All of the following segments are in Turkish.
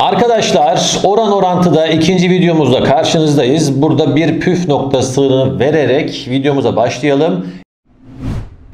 Arkadaşlar oran orantıda ikinci videomuzda karşınızdayız. Burada bir püf noktasını vererek videomuza başlayalım.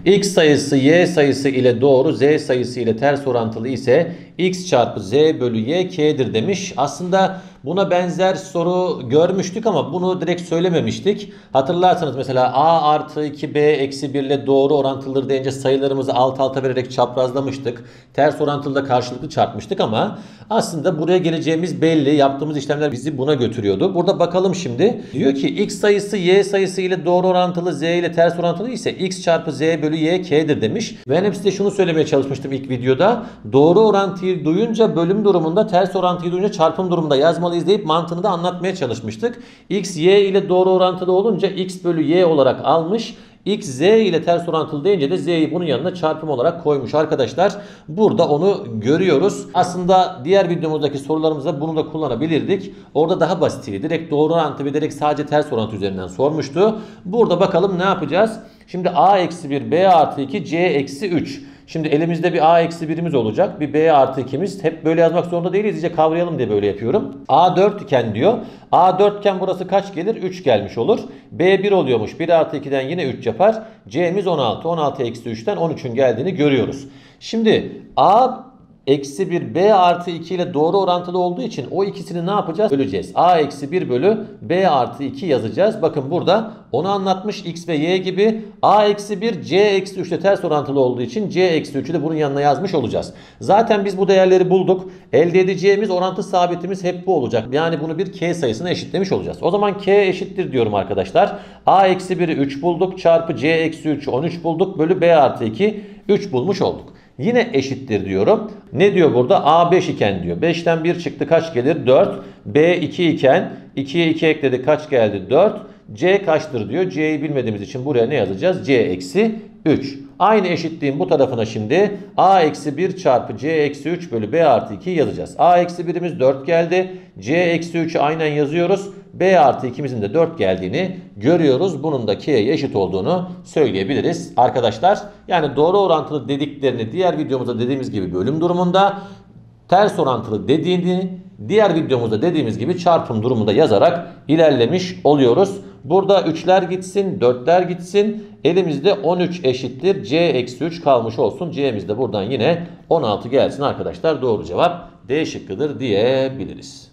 X sayısı Y sayısı ile doğru, Z sayısı ile ters orantılı ise X çarpı Z bölü Y K'dir demiş. Aslında buna benzer soru görmüştük ama bunu direkt söylememiştik. Hatırlarsanız mesela A artı 2B eksi 1 ile doğru orantılıdır deyince sayılarımızı alt alta vererek çaprazlamıştık. Ters orantılı da karşılıklı çarpmıştık ama aslında buraya geleceğimiz belli. Yaptığımız işlemler bizi buna götürüyordu. Burada bakalım şimdi. Diyor ki X sayısı Y sayısı ile doğru orantılı Z ile ters orantılı ise X çarpı Z bölü Y K'dir demiş. Ben hep size şunu söylemeye çalışmıştım ilk videoda. Doğru orantıyı duyunca bölüm durumunda ters orantıyı duyunca çarpım durumunda yazmalıyız deyip mantığını da anlatmaya çalışmıştık. X Y ile doğru orantılı olunca X bölü Y olarak almış. X, Z ile ters orantılı deyince de Z'yi bunun yanına çarpım olarak koymuş arkadaşlar. Burada onu görüyoruz. Aslında diğer videomuzdaki sorularımızda bunu da kullanabilirdik. Orada daha basitti. Direkt doğru orantı ve direkt sadece ters orantı üzerinden sormuştu. Burada bakalım ne yapacağız? Şimdi A eksi 1, B artı 2, C eksi 3. Şimdi elimizde bir A eksi 1'imiz olacak. Bir B artı 2'miz. Hep böyle yazmak zorunda değiliz. İyice kavrayalım diye böyle yapıyorum. A 4 iken diyor. A 4 iken burası kaç gelir? 3 gelmiş olur. B 1 oluyormuş. 1 artı 2'den yine 3 yapar. C'miz 16. 16 eksi 3'ten 13'ün geldiğini görüyoruz. Şimdi A eksi 1 b artı 2 ile doğru orantılı olduğu için o ikisini ne yapacağız? Böleceğiz. a eksi 1 bölü b artı 2 yazacağız. Bakın burada onu anlatmış x ve y gibi a eksi 1 c eksi 3 ile ters orantılı olduğu için c eksi 3'ü de bunun yanına yazmış olacağız. Zaten biz bu değerleri bulduk. Elde edeceğimiz orantı sabitimiz hep bu olacak. Yani bunu bir k sayısına eşitlemiş olacağız. O zaman k eşittir diyorum arkadaşlar. a eksi 1'i 3 bulduk çarpı c eksi 3'ü 13 bulduk bölü b artı 2 3 bulmuş olduk. Yine eşittir diyorum. Ne diyor burada? A 5 iken diyor. 5'ten 1 çıktı kaç gelir? 4. B 2 iken 2'ye 2 ekledi kaç geldi? 4. C kaçtır diyor. C'yi bilmediğimiz için buraya ne yazacağız? C eksi 3. Aynı eşitliğin bu tarafına şimdi a eksi 1 çarpı c eksi 3 bölü b artı 2 yazacağız. a eksi 1'imiz 4 geldi. c eksi 3'ü aynen yazıyoruz. b artı 2'mizin de 4 geldiğini görüyoruz. Bunun da k'ye eşit olduğunu söyleyebiliriz arkadaşlar. Yani doğru orantılı dediklerini diğer videomuzda dediğimiz gibi bölüm durumunda ters orantılı dediğini diğer videomuzda dediğimiz gibi çarpım durumunda yazarak ilerlemiş oluyoruz. Burada 3'ler gitsin, 4'ler gitsin. Elimizde 13 eşittir. C eksi 3 kalmış olsun. C'miz de buradan yine 16 gelsin arkadaşlar. Doğru cevap D şıkkıdır diyebiliriz.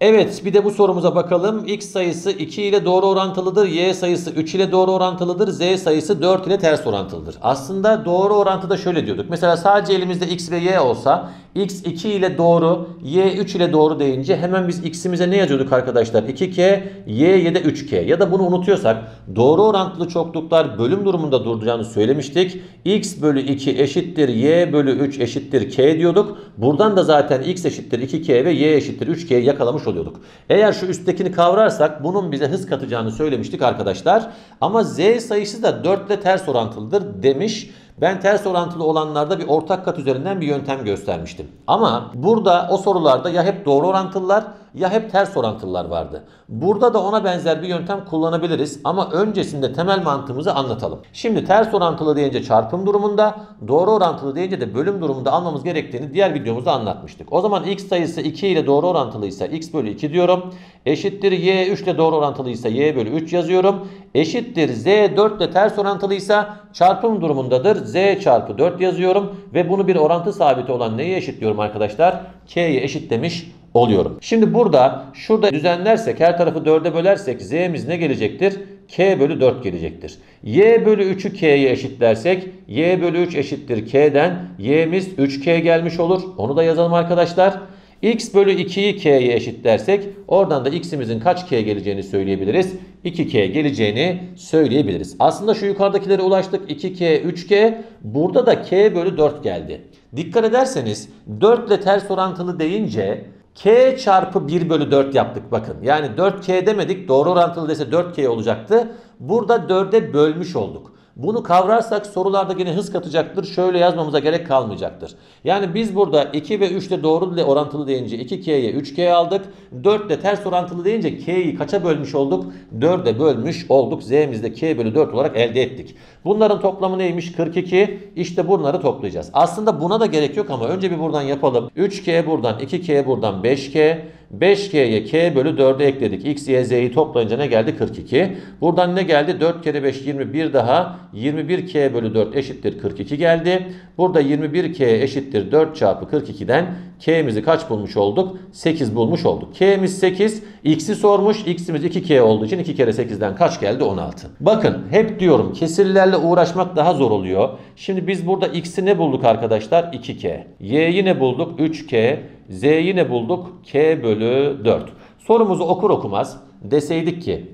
Evet bir de bu sorumuza bakalım. X sayısı 2 ile doğru orantılıdır. Y sayısı 3 ile doğru orantılıdır. Z sayısı 4 ile ters orantılıdır. Aslında doğru orantıda şöyle diyorduk. Mesela sadece elimizde X ve Y olsa X 2 ile doğru, Y 3 ile doğru deyince hemen biz X'imize ne yazıyorduk arkadaşlar? 2K, Y de 3K. Ya da bunu unutuyorsak doğru orantılı çokluklar bölüm durumunda duracağını söylemiştik. X bölü 2 eşittir Y bölü 3 eşittir K diyorduk. Buradan da zaten X eşittir 2K ve Y eşittir 3K yakalamış oluyorduk. Eğer şu üsttekini kavrarsak bunun bize hız katacağını söylemiştik arkadaşlar. Ama Z sayısı da 4 ile ters orantılıdır demiş. Ben ters orantılı olanlarda bir ortak kat üzerinden bir yöntem göstermiştim. Ama burada o sorularda ya hep doğru orantılılar ya hep ters orantılılar vardı. Burada da ona benzer bir yöntem kullanabiliriz ama öncesinde temel mantığımızı anlatalım. Şimdi ters orantılı deyince çarpım durumunda, doğru orantılı deyince de bölüm durumunda almamız gerektiğini diğer videomuzda anlatmıştık. O zaman x sayısı 2 ile doğru orantılıysa x bölü 2 diyorum. Eşittir y 3 ile doğru orantılıysa y bölü 3 yazıyorum. Eşittir z 4 ile ters orantılıysa çarpım durumundadır. Z çarpı 4 yazıyorum ve bunu bir orantı sabiti olan neye eşitliyorum arkadaşlar? k'ye eşitlemiş oluyorum. Şimdi burada şurada düzenlersek her tarafı 4'e bölersek z'miz ne gelecektir? k bölü 4 gelecektir. y bölü 3'ü k'ye eşitlersek y bölü 3 eşittir k'den y'miz 3k gelmiş olur. Onu da yazalım arkadaşlar. X bölü 2'yi k'ye eşitlersek oradan da x'imizin kaç k geleceğini söyleyebiliriz. 2k geleceğini söyleyebiliriz. Aslında şu yukarıdakilere ulaştık. 2k, 3k. Burada da k bölü 4 geldi. Dikkat ederseniz 4 ile ters orantılı deyince K çarpı 1 bölü 4 yaptık bakın. Yani 4K demedik doğru orantılı dese 4K olacaktı. Burada 4'e bölmüş olduk. Bunu kavrarsak sorularda yine hız katacaktır. Şöyle yazmamıza gerek kalmayacaktır. Yani biz burada 2 ve 3 ile doğru ile orantılı deyince 2K'ye 3K aldık. 4 ile ters orantılı deyince K'yi kaça bölmüş olduk? 4'e bölmüş olduk. Z'mizde K bölü 4 olarak elde ettik. Bunların toplamı neymiş? 42. İşte bunları toplayacağız. Aslında buna da gerek yok ama önce bir buradan yapalım. 3K buradan, 2K buradan 5K. 5K'ye K bölü 4'ü ekledik. X, Y, Z'yi toplayınca ne geldi? 42. Buradan ne geldi? 4 kere 5 21 daha. 21K bölü 4 eşittir 42 geldi. Burada 21K eşittir 4 çarpı 42'den K'mizi kaç bulmuş olduk? 8 bulmuş olduk. K'miz 8. X'i sormuş. X'imiz 2K olduğu için 2 kere 8'den kaç geldi? 16. Bakın hep diyorum kesirlerle uğraşmak daha zor oluyor. Şimdi biz burada X'i ne bulduk arkadaşlar? 2K. Y'yi ne bulduk? 3K. Z'yi ne bulduk? K bölü 4. Sorumuzu okur okumaz deseydik ki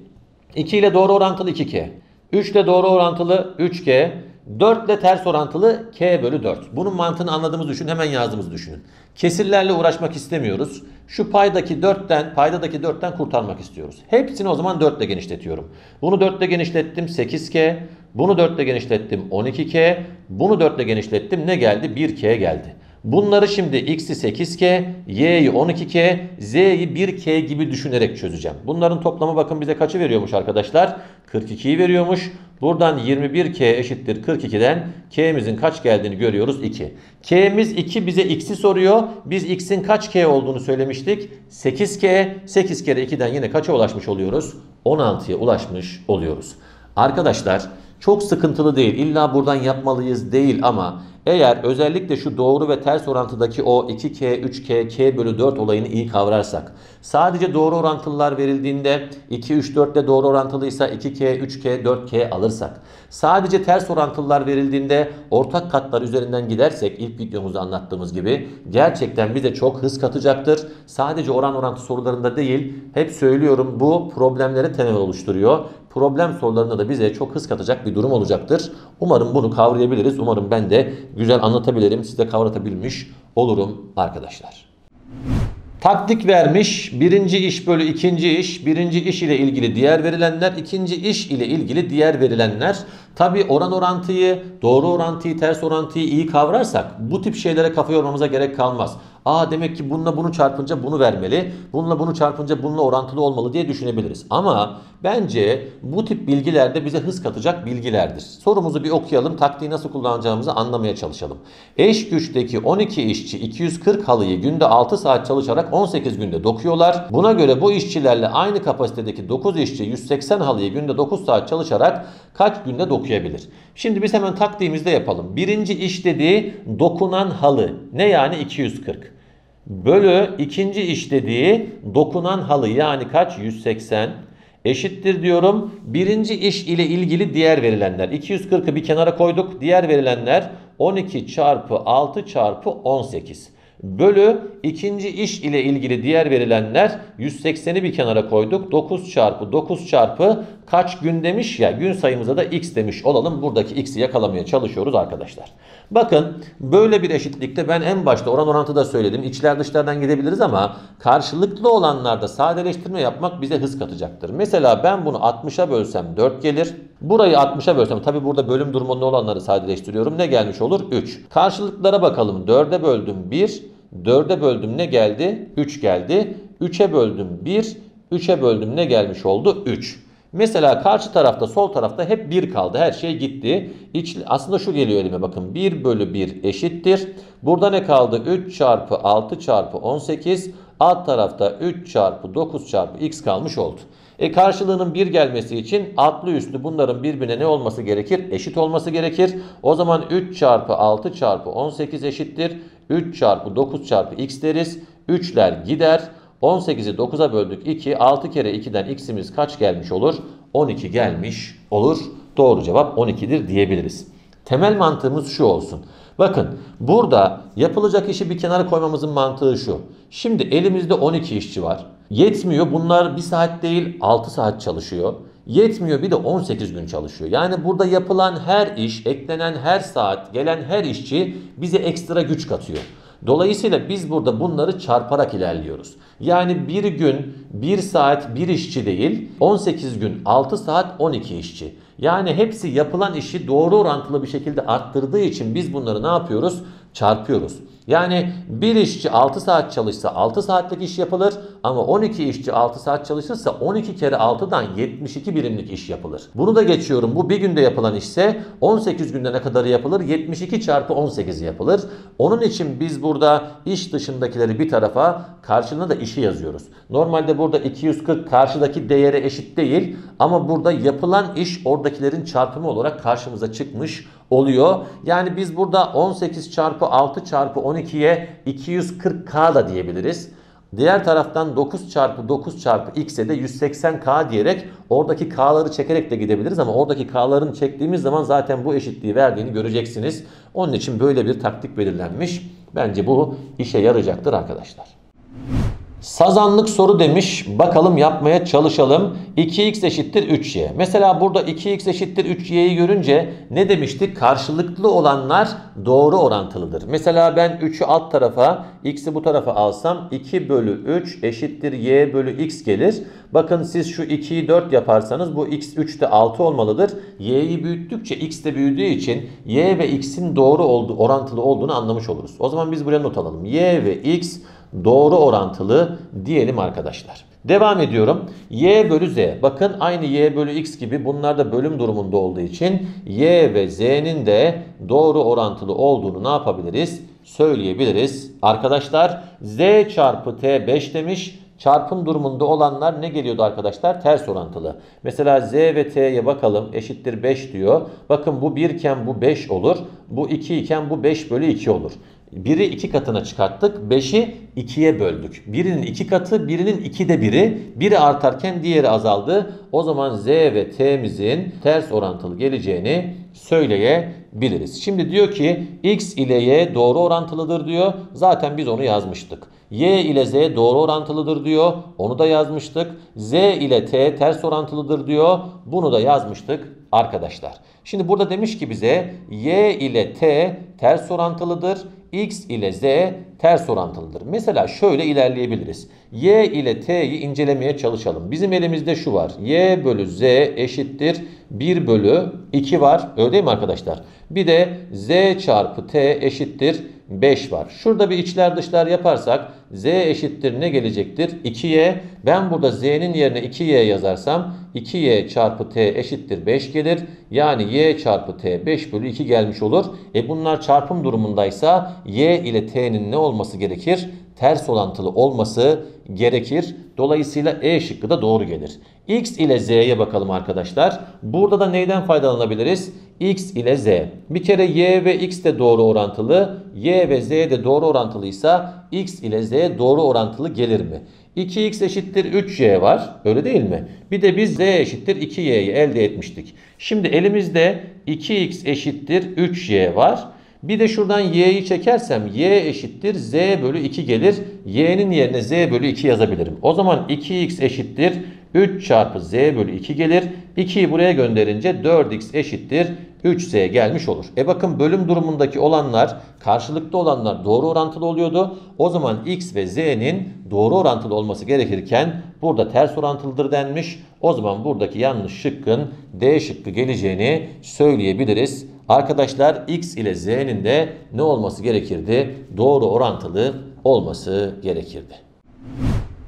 2 ile doğru orantılı 2K. 3 ile doğru orantılı 3K. 4 ile ters orantılı K bölü 4. Bunun mantığını anladığımızı düşünün. Hemen yazdığımızı düşünün. Kesirlerle uğraşmak istemiyoruz. Şu paydaki 4'ten, paydadaki 4'ten kurtarmak istiyoruz. Hepsini o zaman 4 ile genişletiyorum. Bunu 4 ile genişlettim 8K. Bunu 4 ile genişlettim 12K. Bunu 4 ile genişlettim ne geldi? 1K geldi. Bunları şimdi x'i 8k, y'yi 12k, z'yi 1k gibi düşünerek çözeceğim. Bunların toplamı bakın bize kaçı veriyormuş arkadaşlar? 42'yi veriyormuş. Buradan 21k eşittir 42'den k'mizin kaç geldiğini görüyoruz 2. K'miz 2 bize x'i soruyor. Biz x'in kaç k olduğunu söylemiştik. 8k, 8 kere 2'den yine kaça ulaşmış oluyoruz? 16'ya ulaşmış oluyoruz. Arkadaşlar çok sıkıntılı değil. İlla buradan yapmalıyız değil ama eğer özellikle şu doğru ve ters orantıdaki o 2K, 3K, K bölü 4 olayını iyi kavrarsak sadece doğru orantılılar verildiğinde 2, 3, 4 ile doğru orantılıysa 2K, 3K, 4K alırsak sadece ters orantılılar verildiğinde ortak katlar üzerinden gidersek ilk videomuzda anlattığımız gibi gerçekten bize çok hız katacaktır. Sadece oran orantı sorularında değil hep söylüyorum bu problemlere temel oluşturuyor problem sorularında da bize çok hız katacak bir durum olacaktır. Umarım bunu kavrayabiliriz. Umarım ben de güzel anlatabilirim. Size kavratabilmiş olurum arkadaşlar. Taktik vermiş. Birinci iş bölü ikinci iş. Birinci iş ile ilgili diğer verilenler. ikinci iş ile ilgili diğer verilenler. Tabi oran orantıyı, doğru orantıyı, ters orantıyı iyi kavrarsak bu tip şeylere kafa yormamıza gerek kalmaz. Aa demek ki bununla bunu çarpınca bunu vermeli. Bununla bunu çarpınca bununla orantılı olmalı diye düşünebiliriz. Ama bence bu tip bilgiler de bize hız katacak bilgilerdir. Sorumuzu bir okuyalım. Taktiği nasıl kullanacağımızı anlamaya çalışalım. Eş güçteki 12 işçi 240 halıyı günde 6 saat çalışarak 18 günde dokuyorlar. Buna göre bu işçilerle aynı kapasitedeki 9 işçi 180 halıyı günde 9 saat çalışarak kaç günde dokuyabilir? Şimdi biz hemen taktiğimizde yapalım. Birinci iş dediği dokunan halı. Ne yani 240? Bölü ikinci iş dediği dokunan halı yani kaç? 180 eşittir diyorum. Birinci iş ile ilgili diğer verilenler. 240'ı bir kenara koyduk. Diğer verilenler 12 çarpı 6 çarpı 18 bölü ikinci iş ile ilgili diğer verilenler 180'i bir kenara koyduk. 9 çarpı 9 çarpı kaç gün demiş ya gün sayımıza da x demiş olalım. Buradaki x'i yakalamaya çalışıyoruz arkadaşlar. Bakın böyle bir eşitlikte ben en başta oran orantıda söyledim. İçler dışlardan gidebiliriz ama karşılıklı olanlarda sadeleştirme yapmak bize hız katacaktır. Mesela ben bunu 60'a bölsem 4 gelir. Burayı 60'a bölsem tabi burada bölüm durumunda olanları sadeleştiriyorum. Ne gelmiş olur? 3. Karşılıklara bakalım. 4'e böldüm 1. 4'e böldüm ne geldi? 3 geldi. 3'e böldüm 1. 3'e böldüm ne gelmiş oldu? 3. Mesela karşı tarafta sol tarafta hep 1 kaldı. Her şey gitti. İç, aslında şu geliyor elime bakın. 1 bölü 1 eşittir. Burada ne kaldı? 3 çarpı 6 çarpı 18. Alt tarafta 3 çarpı 9 çarpı x kalmış oldu. E karşılığının 1 gelmesi için altlı üstlü bunların birbirine ne olması gerekir? Eşit olması gerekir. O zaman 3 çarpı 6 çarpı 18 eşittir. 3 çarpı 9 çarpı x deriz. 3'ler gider. 18'i 9'a böldük 2. 6 kere 2'den x'imiz kaç gelmiş olur? 12 gelmiş olur. Doğru cevap 12'dir diyebiliriz. Temel mantığımız şu olsun. Bakın burada yapılacak işi bir kenara koymamızın mantığı şu. Şimdi elimizde 12 işçi var. Yetmiyor bunlar 1 saat değil 6 saat çalışıyor. Yetmiyor bir de 18 gün çalışıyor. Yani burada yapılan her iş, eklenen her saat, gelen her işçi bize ekstra güç katıyor. Dolayısıyla biz burada bunları çarparak ilerliyoruz. Yani bir gün 1 saat 1 işçi değil 18 gün 6 saat 12 işçi. Yani hepsi yapılan işi doğru orantılı bir şekilde arttırdığı için biz bunları ne yapıyoruz? Çarpıyoruz. Yani bir işçi 6 saat çalışsa 6 saatlik iş yapılır ama 12 işçi 6 saat çalışırsa 12 kere 6'dan 72 birimlik iş yapılır. Bunu da geçiyorum. Bu bir günde yapılan işse 18 günde ne kadar yapılır? 72 çarpı 18 yapılır. Onun için biz burada iş dışındakileri bir tarafa karşılığında da işi yazıyoruz. Normalde burada 240 karşıdaki değere eşit değil ama burada yapılan iş oradakilerin çarpımı olarak karşımıza çıkmış oluyor. Yani biz burada 18 çarpı 6 çarpı 12'ye 240k da diyebiliriz. Diğer taraftan 9 çarpı 9 çarpı x'e de 180k diyerek oradaki k'ları çekerek de gidebiliriz ama oradaki k'ların çektiğimiz zaman zaten bu eşitliği verdiğini göreceksiniz. Onun için böyle bir taktik belirlenmiş. Bence bu işe yarayacaktır arkadaşlar. Sazanlık soru demiş. Bakalım yapmaya çalışalım. 2x eşittir 3y. Mesela burada 2x eşittir 3y'yi görünce ne demiştik? Karşılıklı olanlar doğru orantılıdır. Mesela ben 3'ü alt tarafa, x'i bu tarafa alsam 2 bölü 3 eşittir y bölü x gelir. Bakın siz şu 2'yi 4 yaparsanız bu x 3 de 6 olmalıdır. y'yi büyüttükçe x de büyüdüğü için y ve x'in doğru olduğu, orantılı olduğunu anlamış oluruz. O zaman biz buraya not alalım. y ve x doğru orantılı diyelim arkadaşlar. Devam ediyorum. Y bölü Z. Bakın aynı Y bölü X gibi bunlar da bölüm durumunda olduğu için Y ve Z'nin de doğru orantılı olduğunu ne yapabiliriz? Söyleyebiliriz. Arkadaşlar Z çarpı T 5 demiş. Çarpım durumunda olanlar ne geliyordu arkadaşlar? Ters orantılı. Mesela Z ve T'ye bakalım eşittir 5 diyor. Bakın bu 1 iken bu 5 olur. Bu 2 iken bu 5 bölü 2 olur. Biri iki katına çıkarttık. 5'i ikiye böldük. Birinin iki katı, birinin ikide biri. Biri artarken diğeri azaldı. O zaman Z ve T'mizin ters orantılı geleceğini söyleyebiliriz. Şimdi diyor ki X ile Y doğru orantılıdır diyor. Zaten biz onu yazmıştık. Y ile Z doğru orantılıdır diyor. Onu da yazmıştık. Z ile T ters orantılıdır diyor. Bunu da yazmıştık arkadaşlar. Şimdi burada demiş ki bize Y ile T ters orantılıdır. X ile Z ters orantılıdır. Mesela şöyle ilerleyebiliriz. Y ile T'yi incelemeye çalışalım. Bizim elimizde şu var. Y bölü Z eşittir 1 bölü 2 var. Öyle değil mi arkadaşlar? Bir de Z çarpı T eşittir 5 var. Şurada bir içler dışlar yaparsak z eşittir ne gelecektir? 2y. Ben burada z'nin yerine 2y yazarsam 2y çarpı t eşittir 5 gelir. Yani y çarpı t 5 bölü 2 gelmiş olur. E bunlar çarpım durumundaysa y ile t'nin ne olması gerekir? Ters orantılı olması gerekir. Dolayısıyla E şıkkı da doğru gelir. X ile Z'ye bakalım arkadaşlar. Burada da neyden faydalanabiliriz? X ile Z. Bir kere Y ve X de doğru orantılı. Y ve Z de doğru orantılıysa X ile Z doğru orantılı gelir mi? 2x eşittir 3y var. Öyle değil mi? Bir de biz z eşittir 2y'yi elde etmiştik. Şimdi elimizde 2x eşittir 3y var. Bir de şuradan y'yi çekersem y eşittir z bölü 2 gelir. y'nin yerine z bölü 2 yazabilirim. O zaman 2x eşittir 3 çarpı z bölü 2 gelir. 2'yi buraya gönderince 4x eşittir 3z gelmiş olur. E bakın bölüm durumundaki olanlar karşılıklı olanlar doğru orantılı oluyordu. O zaman x ve z'nin doğru orantılı olması gerekirken burada ters orantılıdır denmiş. O zaman buradaki yanlış şıkkın D şıkkı geleceğini söyleyebiliriz. Arkadaşlar x ile z'nin de ne olması gerekirdi? Doğru orantılı olması gerekirdi.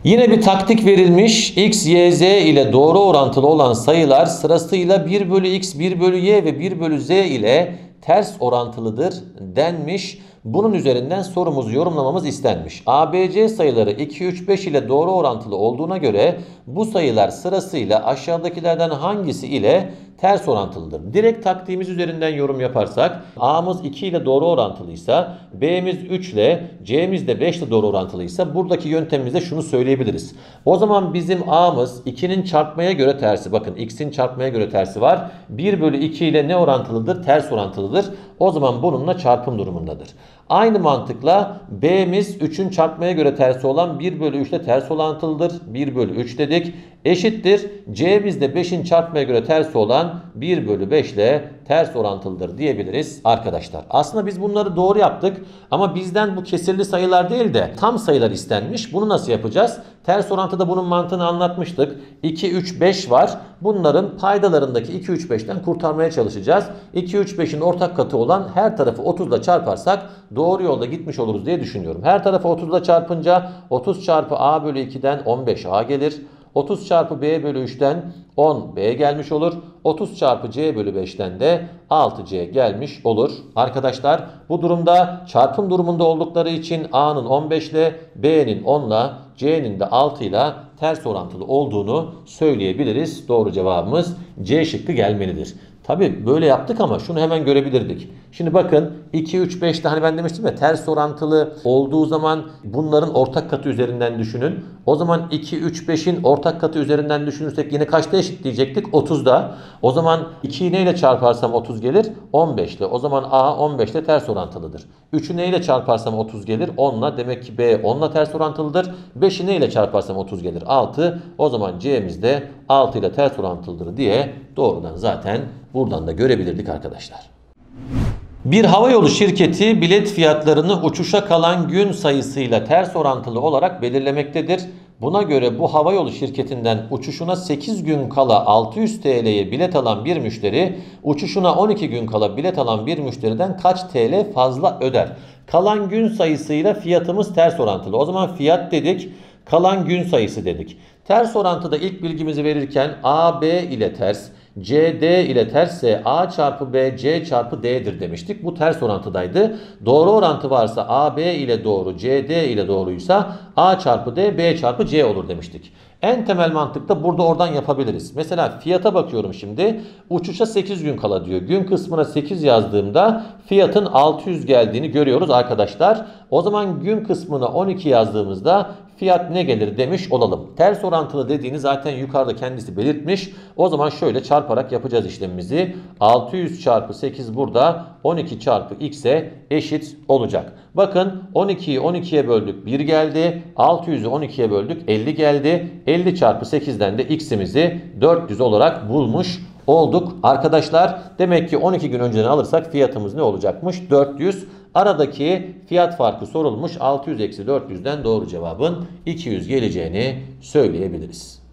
Yine bir taktik verilmiş. X, Y, Z ile doğru orantılı olan sayılar sırasıyla 1 bölü X, 1 bölü Y ve 1 bölü Z ile ters orantılıdır denmiş. Bunun üzerinden sorumuzu yorumlamamız istenmiş. ABC sayıları 2, 3, 5 ile doğru orantılı olduğuna göre bu sayılar sırasıyla aşağıdakilerden hangisi ile ters orantılıdır. Direkt taktiğimiz üzerinden yorum yaparsak A'mız 2 ile doğru orantılıysa B'miz 3 ile C'miz de 5 ile doğru orantılıysa buradaki yöntemimizde şunu söyleyebiliriz. O zaman bizim A'mız 2'nin çarpmaya göre tersi bakın X'in çarpmaya göre tersi var. 1 bölü 2 ile ne orantılıdır? Ters orantılıdır. O zaman bununla çarpım durumundadır. Aynı mantıkla B'miz 3'ün çarpmaya göre tersi olan 1 bölü 3 ile ters orantılıdır. 1 bölü 3 dedik. Eşittir. C'miz de 5'in çarpmaya göre tersi olan 1 bölü 5 ile ters orantılıdır diyebiliriz arkadaşlar. Aslında biz bunları doğru yaptık ama bizden bu kesirli sayılar değil de tam sayılar istenmiş. Bunu nasıl yapacağız? Ters orantıda bunun mantığını anlatmıştık. 2, 3, 5 var. Bunların paydalarındaki 2, 3, 5'ten kurtarmaya çalışacağız. 2, 3, 5'in ortak katı olan her tarafı 30 ile çarparsak doğru yolda gitmiş oluruz diye düşünüyorum. Her tarafı 30 ile çarpınca 30 çarpı a bölü 2'den 15a gelir. 30 çarpı b bölü 3'ten 10b gelmiş olur. 30 çarpı c bölü 5'ten de 6c gelmiş olur. Arkadaşlar bu durumda çarpım durumunda oldukları için a'nın 15 ile b'nin 10 ile c'nin de 6 ile ters orantılı olduğunu söyleyebiliriz. Doğru cevabımız C şıkkı gelmelidir. Tabi böyle yaptık ama şunu hemen görebilirdik. Şimdi bakın 2, 3, 5'te hani ben demiştim ya ters orantılı olduğu zaman bunların ortak katı üzerinden düşünün. O zaman 2, 3, 5'in ortak katı üzerinden düşünürsek yine kaçta eşitleyecektik? 30'da. O zaman 2'yi neyle çarparsam 30 gelir? 15 ile. O zaman A 15 ile ters orantılıdır. 3'ü neyle çarparsam 30 gelir? 10 ile. Demek ki B 10 ile ters orantılıdır. 5'i neyle çarparsam 30 gelir? 6. O zaman C'miz de 6 ile ters orantılıdır diye doğrudan zaten buradan da görebilirdik arkadaşlar. Bir havayolu şirketi bilet fiyatlarını uçuşa kalan gün sayısıyla ters orantılı olarak belirlemektedir. Buna göre bu havayolu şirketinden uçuşuna 8 gün kala 600 TL'ye bilet alan bir müşteri, uçuşuna 12 gün kala bilet alan bir müşteriden kaç TL fazla öder? Kalan gün sayısıyla fiyatımız ters orantılı. O zaman fiyat dedik, kalan gün sayısı dedik. Ters orantıda ilk bilgimizi verirken AB ile ters, CD ile tersse A çarpı B C çarpı D'dir demiştik. Bu ters orantıdaydı. Doğru orantı varsa AB ile doğru CD ile doğruysa A çarpı D B çarpı C olur demiştik. En temel mantıkta burada oradan yapabiliriz. Mesela fiyata bakıyorum şimdi. Uçuşa 8 gün kala diyor. Gün kısmına 8 yazdığımda fiyatın 600 geldiğini görüyoruz arkadaşlar. O zaman gün kısmına 12 yazdığımızda fiyat ne gelir demiş olalım. Ters orantılı dediğini zaten yukarıda kendisi belirtmiş. O zaman şöyle çarparak yapacağız işlemimizi. 600 çarpı 8 burada 12 çarpı x'e eşit olacak. Bakın 12'yi 12'ye böldük 1 geldi. 600'ü 12'ye böldük 50 geldi. 50 çarpı 8'den de x'imizi 400 olarak bulmuş olduk. Arkadaşlar demek ki 12 gün önceden alırsak fiyatımız ne olacakmış? 400. Aradaki fiyat farkı sorulmuş. 600 eksi 400'den doğru cevabın 200 geleceğini söyleyebiliriz.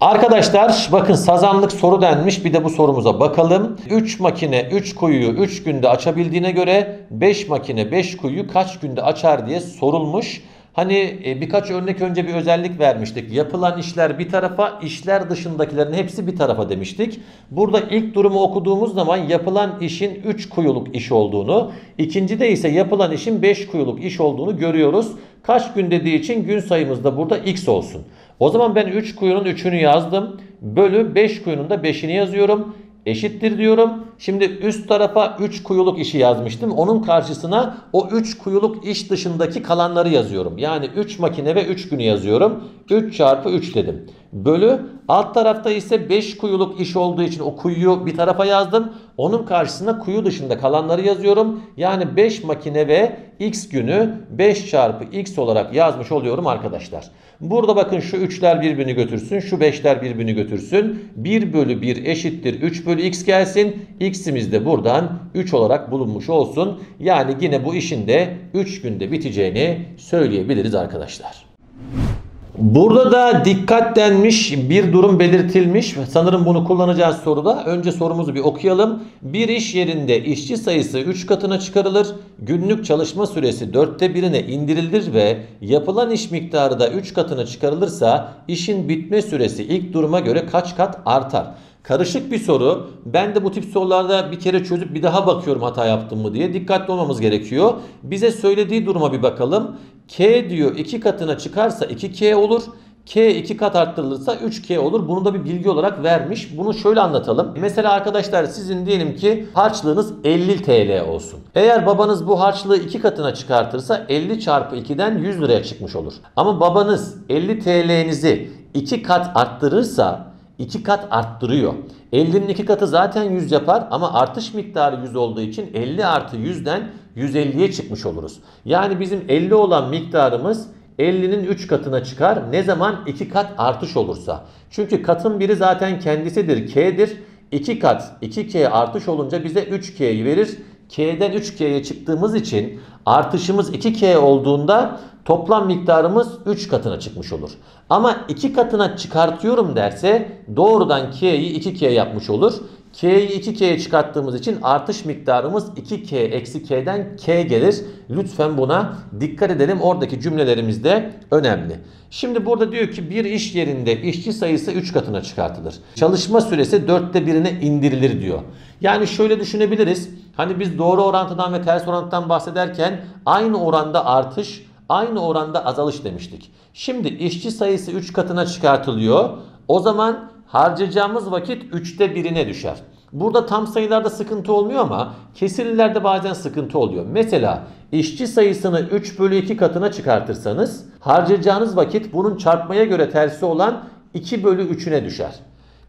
Arkadaşlar bakın sazanlık soru denmiş. Bir de bu sorumuza bakalım. 3 makine 3 kuyuyu 3 günde açabildiğine göre 5 makine 5 kuyuyu kaç günde açar diye sorulmuş. Hani e, birkaç örnek önce bir özellik vermiştik. Yapılan işler bir tarafa, işler dışındakilerin hepsi bir tarafa demiştik. Burada ilk durumu okuduğumuz zaman yapılan işin 3 kuyuluk iş olduğunu, ikincide ise yapılan işin 5 kuyuluk iş olduğunu görüyoruz. Kaç gün dediği için gün sayımız da burada x olsun. O zaman ben 3 kuyunun 3'ünü yazdım. Bölü 5 kuyunun da 5'ini yazıyorum eşittir diyorum. Şimdi üst tarafa 3 kuyuluk işi yazmıştım. Onun karşısına o 3 kuyuluk iş dışındaki kalanları yazıyorum. Yani 3 makine ve 3 günü yazıyorum. 3 çarpı 3 dedim. Bölü alt tarafta ise 5 kuyuluk iş olduğu için o kuyuyu bir tarafa yazdım. Onun karşısına kuyu dışında kalanları yazıyorum. Yani 5 makine ve x günü 5 çarpı x olarak yazmış oluyorum arkadaşlar. Burada bakın şu 3'ler birbirini götürsün. Şu 5'ler birbirini götürsün. 1 bölü 1 eşittir 3 bölü x gelsin. x'imiz de buradan 3 olarak bulunmuş olsun. Yani yine bu işin de 3 günde biteceğini söyleyebiliriz arkadaşlar. Burada da dikkat denmiş bir durum belirtilmiş. Sanırım bunu kullanacağız soruda. Önce sorumuzu bir okuyalım. Bir iş yerinde işçi sayısı 3 katına çıkarılır. Günlük çalışma süresi 4'te birine indirilir ve yapılan iş miktarı da 3 katına çıkarılırsa işin bitme süresi ilk duruma göre kaç kat artar? Karışık bir soru. Ben de bu tip sorularda bir kere çözüp bir daha bakıyorum hata yaptım mı diye. Dikkatli olmamız gerekiyor. Bize söylediği duruma bir bakalım. K diyor 2 katına çıkarsa 2K olur. K 2 kat arttırılırsa 3K olur. Bunu da bir bilgi olarak vermiş. Bunu şöyle anlatalım. Mesela arkadaşlar sizin diyelim ki harçlığınız 50 TL olsun. Eğer babanız bu harçlığı 2 katına çıkartırsa 50 çarpı 2'den 100 liraya çıkmış olur. Ama babanız 50 TL'nizi 2 kat arttırırsa 2 kat arttırıyor. 50'nin 2 katı zaten 100 yapar ama artış miktarı 100 olduğu için 50 artı 100'den 150'ye çıkmış oluruz. Yani bizim 50 olan miktarımız 50'nin 3 katına çıkar. Ne zaman 2 kat artış olursa. Çünkü katın biri zaten kendisidir. K'dir. 2 kat 2K artış olunca bize 3K'yi verir. K'den 3K'ye çıktığımız için artışımız 2K olduğunda toplam miktarımız 3 katına çıkmış olur. Ama 2 katına çıkartıyorum derse doğrudan K'yi 2K yapmış olur. K'yi 2K'ye çıkarttığımız için artış miktarımız 2K eksi K'den K gelir. Lütfen buna dikkat edelim. Oradaki cümlelerimiz de önemli. Şimdi burada diyor ki bir iş yerinde işçi sayısı 3 katına çıkartılır. Çalışma süresi 4'te birine indirilir diyor. Yani şöyle düşünebiliriz. Hani biz doğru orantıdan ve ters orantıdan bahsederken aynı oranda artış, aynı oranda azalış demiştik. Şimdi işçi sayısı 3 katına çıkartılıyor. O zaman harcayacağımız vakit 3'te 1'ine düşer. Burada tam sayılarda sıkıntı olmuyor ama kesirlerde bazen sıkıntı oluyor. Mesela işçi sayısını 3 bölü 2 katına çıkartırsanız harcayacağınız vakit bunun çarpmaya göre tersi olan 2 bölü 3'üne düşer.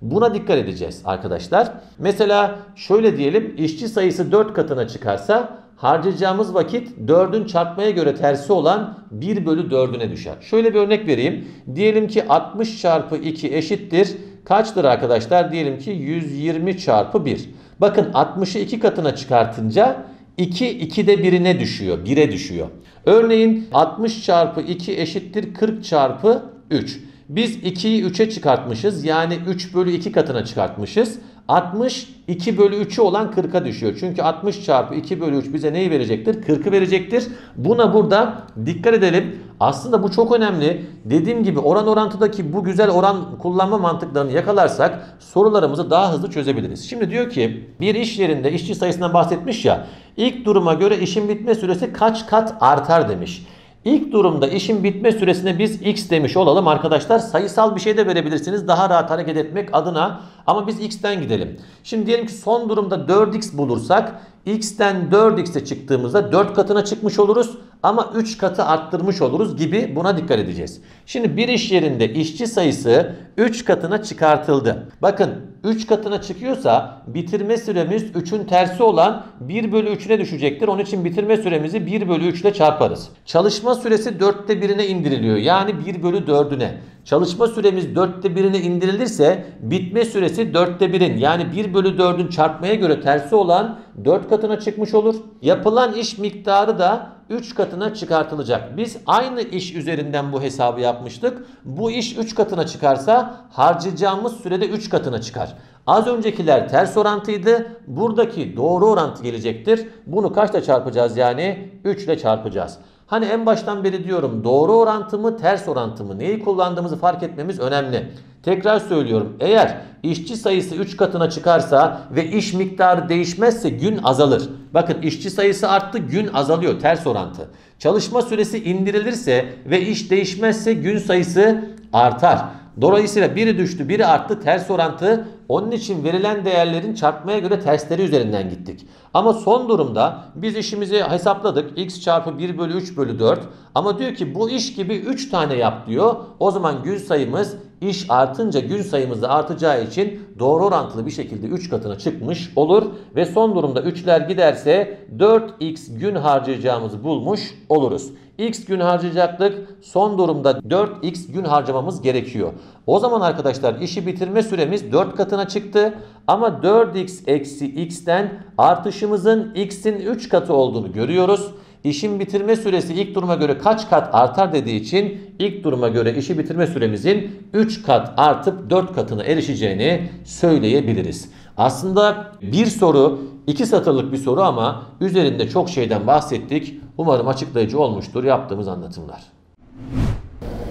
Buna dikkat edeceğiz arkadaşlar. Mesela şöyle diyelim işçi sayısı 4 katına çıkarsa harcayacağımız vakit 4'ün çarpmaya göre tersi olan 1 bölü 4'üne düşer. Şöyle bir örnek vereyim. Diyelim ki 60 çarpı 2 eşittir. Kaçtır arkadaşlar? Diyelim ki 120 çarpı 1. Bakın 60'ı 2 katına çıkartınca 2 2'de 1'ine düşüyor. 1'e düşüyor. Örneğin 60 çarpı 2 eşittir 40 çarpı 3. Biz 2'yi 3'e çıkartmışız. Yani 3 bölü 2 katına çıkartmışız. 60 2 bölü 3'ü olan 40'a düşüyor. Çünkü 60 çarpı 2 bölü 3 bize neyi verecektir? 40'ı verecektir. Buna burada dikkat edelim. Aslında bu çok önemli. Dediğim gibi oran orantıdaki bu güzel oran kullanma mantıklarını yakalarsak sorularımızı daha hızlı çözebiliriz. Şimdi diyor ki bir iş yerinde işçi sayısından bahsetmiş ya. İlk duruma göre işin bitme süresi kaç kat artar demiş. İlk durumda işin bitme süresine biz x demiş olalım arkadaşlar. Sayısal bir şey de verebilirsiniz daha rahat hareket etmek adına. Ama biz x'ten gidelim. Şimdi diyelim ki son durumda 4x bulursak x'ten 4x'e çıktığımızda 4 katına çıkmış oluruz. Ama 3 katı arttırmış oluruz gibi buna dikkat edeceğiz. Şimdi bir iş yerinde işçi sayısı 3 katına çıkartıldı. Bakın 3 katına çıkıyorsa bitirme süremiz 3'ün tersi olan 1 bölü 3'üne düşecektir. Onun için bitirme süremizi 1 bölü 3 ile çarparız. Çalışma süresi 4'te 1'ine indiriliyor. Yani 1 bölü 4'üne. Çalışma süremiz 4'te 1'ine indirilirse bitme süresi 4'te 1'in yani 1 bölü 4'ün çarpmaya göre tersi olan 4 katına çıkmış olur. Yapılan iş miktarı da 3 katına çıkartılacak. Biz aynı iş üzerinden bu hesabı yapmıştık. Bu iş 3 katına çıkarsa harcayacağımız sürede 3 katına çıkar. Az öncekiler ters orantıydı. Buradaki doğru orantı gelecektir. Bunu kaçla çarpacağız yani? 3 ile çarpacağız. Hani en baştan beri diyorum doğru orantı mı ters orantı mı neyi kullandığımızı fark etmemiz önemli. Tekrar söylüyorum eğer işçi sayısı 3 katına çıkarsa ve iş miktarı değişmezse gün azalır. Bakın işçi sayısı arttı gün azalıyor ters orantı. Çalışma süresi indirilirse ve iş değişmezse gün sayısı artar. Dolayısıyla biri düştü biri arttı ters orantı onun için verilen değerlerin çarpmaya göre tersleri üzerinden gittik. Ama son durumda biz işimizi hesapladık. x çarpı 1 bölü 3 bölü 4. Ama diyor ki bu iş gibi 3 tane yap diyor. O zaman gün sayımız iş artınca gün sayımız da artacağı için doğru orantılı bir şekilde 3 katına çıkmış olur. Ve son durumda 3'ler giderse 4x gün harcayacağımızı bulmuş oluruz. X gün harcayacaktık. Son durumda 4x gün harcamamız gerekiyor. O zaman arkadaşlar işi bitirme süremiz 4 katına çıktı. Ama 4x eksi x'ten artışımızın x'in 3 katı olduğunu görüyoruz. İşin bitirme süresi ilk duruma göre kaç kat artar dediği için ilk duruma göre işi bitirme süremizin 3 kat artıp 4 katına erişeceğini söyleyebiliriz. Aslında bir soru iki satırlık bir soru ama üzerinde çok şeyden bahsettik. Umarım açıklayıcı olmuştur yaptığımız anlatımlar.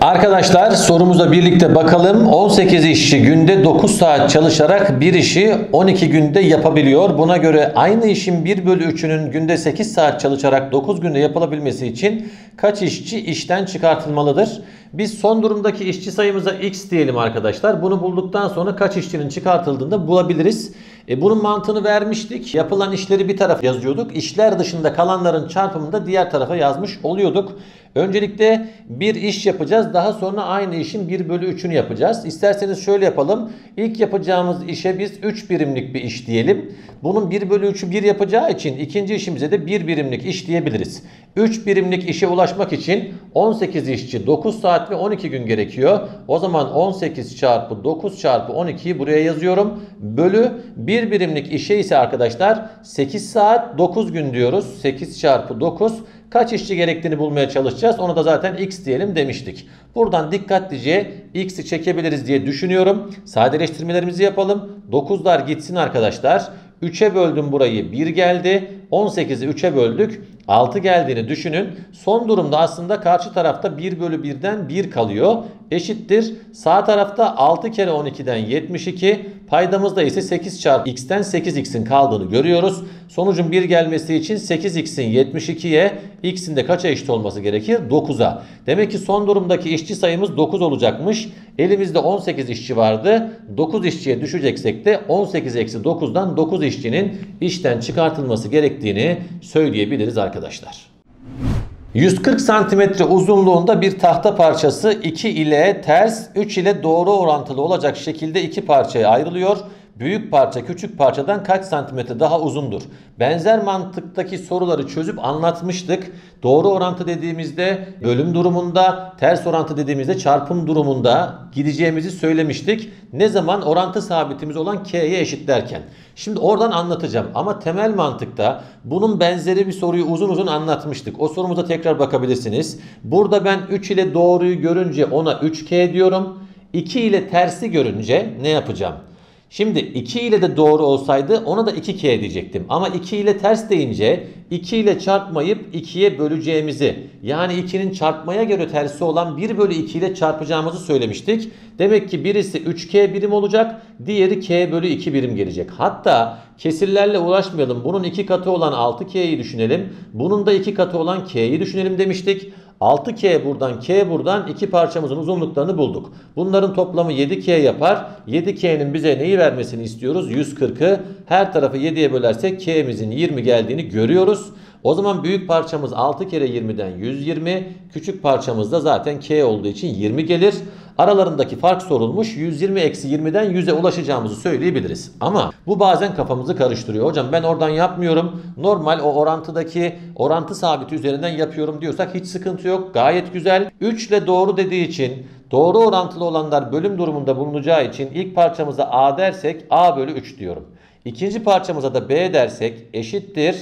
Arkadaşlar sorumuza birlikte bakalım. 18 işçi günde 9 saat çalışarak bir işi 12 günde yapabiliyor. Buna göre aynı işin 1 bölü 3'ünün günde 8 saat çalışarak 9 günde yapılabilmesi için kaç işçi işten çıkartılmalıdır? Biz son durumdaki işçi sayımıza x diyelim arkadaşlar. Bunu bulduktan sonra kaç işçinin çıkartıldığında bulabiliriz. E bunun mantığını vermiştik. Yapılan işleri bir tarafa yazıyorduk. İşler dışında kalanların çarpımını da diğer tarafa yazmış oluyorduk. Öncelikle bir iş yapacağız. Daha sonra aynı işin 1 bölü 3'ünü yapacağız. İsterseniz şöyle yapalım. İlk yapacağımız işe biz 3 birimlik bir iş diyelim. Bunun 1 bölü 3'ü 1 yapacağı için ikinci işimize de 1 birimlik iş diyebiliriz. 3 birimlik işe ulaşmak için 18 işçi 9 saat ve 12 gün gerekiyor. O zaman 18 çarpı 9 çarpı 12'yi buraya yazıyorum. Bölü 1 birimlik işe ise arkadaşlar 8 saat 9 gün diyoruz. 8 çarpı 9 kaç işçi gerektiğini bulmaya çalışacağız. Onu da zaten x diyelim demiştik. Buradan dikkatlice x'i çekebiliriz diye düşünüyorum. Sadeleştirmelerimizi yapalım. 9'lar gitsin arkadaşlar. 3'e böldüm burayı 1 geldi. 18'i 3'e böldük. 6 geldiğini düşünün. Son durumda aslında karşı tarafta 1 bölü 1'den 1 kalıyor. Eşittir. Sağ tarafta 6 kere 12'den 72. Paydamızda ise 8 çarpı x'ten 8x'in kaldığını görüyoruz. Sonucun 1 gelmesi için 8x'in 72'ye x'in de kaça eşit olması gerekir? 9'a. Demek ki son durumdaki işçi sayımız 9 olacakmış. Elimizde 18 işçi vardı. 9 işçiye düşeceksek de 18 eksi 9'dan 9 işçinin işten çıkartılması gerektiğini söyleyebiliriz arkadaşlar. 140 santimetre uzunluğunda bir tahta parçası 2 ile ters 3 ile doğru orantılı olacak şekilde iki parçaya ayrılıyor. Büyük parça küçük parçadan kaç santimetre daha uzundur? Benzer mantıktaki soruları çözüp anlatmıştık. Doğru orantı dediğimizde bölüm durumunda, ters orantı dediğimizde çarpım durumunda gideceğimizi söylemiştik. Ne zaman orantı sabitimiz olan k'ye eşitlerken. Şimdi oradan anlatacağım ama temel mantıkta bunun benzeri bir soruyu uzun uzun anlatmıştık. O sorumuza tekrar bakabilirsiniz. Burada ben 3 ile doğruyu görünce ona 3k diyorum. 2 ile tersi görünce ne yapacağım? Şimdi 2 ile de doğru olsaydı ona da 2k diyecektim. Ama 2 ile ters deyince 2 ile çarpmayıp 2'ye böleceğimizi yani 2'nin çarpmaya göre tersi olan 1 bölü 2 ile çarpacağımızı söylemiştik. Demek ki birisi 3k birim olacak diğeri k bölü 2 birim gelecek. Hatta kesirlerle uğraşmayalım bunun 2 katı olan 6k'yi düşünelim. Bunun da 2 katı olan k'yi düşünelim demiştik. 6K buradan K buradan iki parçamızın uzunluklarını bulduk. Bunların toplamı 7K yapar. 7K'nin bize neyi vermesini istiyoruz? 140'ı her tarafı 7'ye bölersek K'mizin 20 geldiğini görüyoruz. O zaman büyük parçamız 6 kere 20'den 120. Küçük parçamız da zaten K olduğu için 20 gelir. Aralarındaki fark sorulmuş. 120 eksi 20'den 100'e ulaşacağımızı söyleyebiliriz. Ama bu bazen kafamızı karıştırıyor. Hocam ben oradan yapmıyorum. Normal o orantıdaki orantı sabiti üzerinden yapıyorum diyorsak hiç sıkıntı yok. Gayet güzel. 3 ile doğru dediği için doğru orantılı olanlar bölüm durumunda bulunacağı için ilk parçamıza A dersek A bölü 3 diyorum. İkinci parçamıza da B dersek eşittir.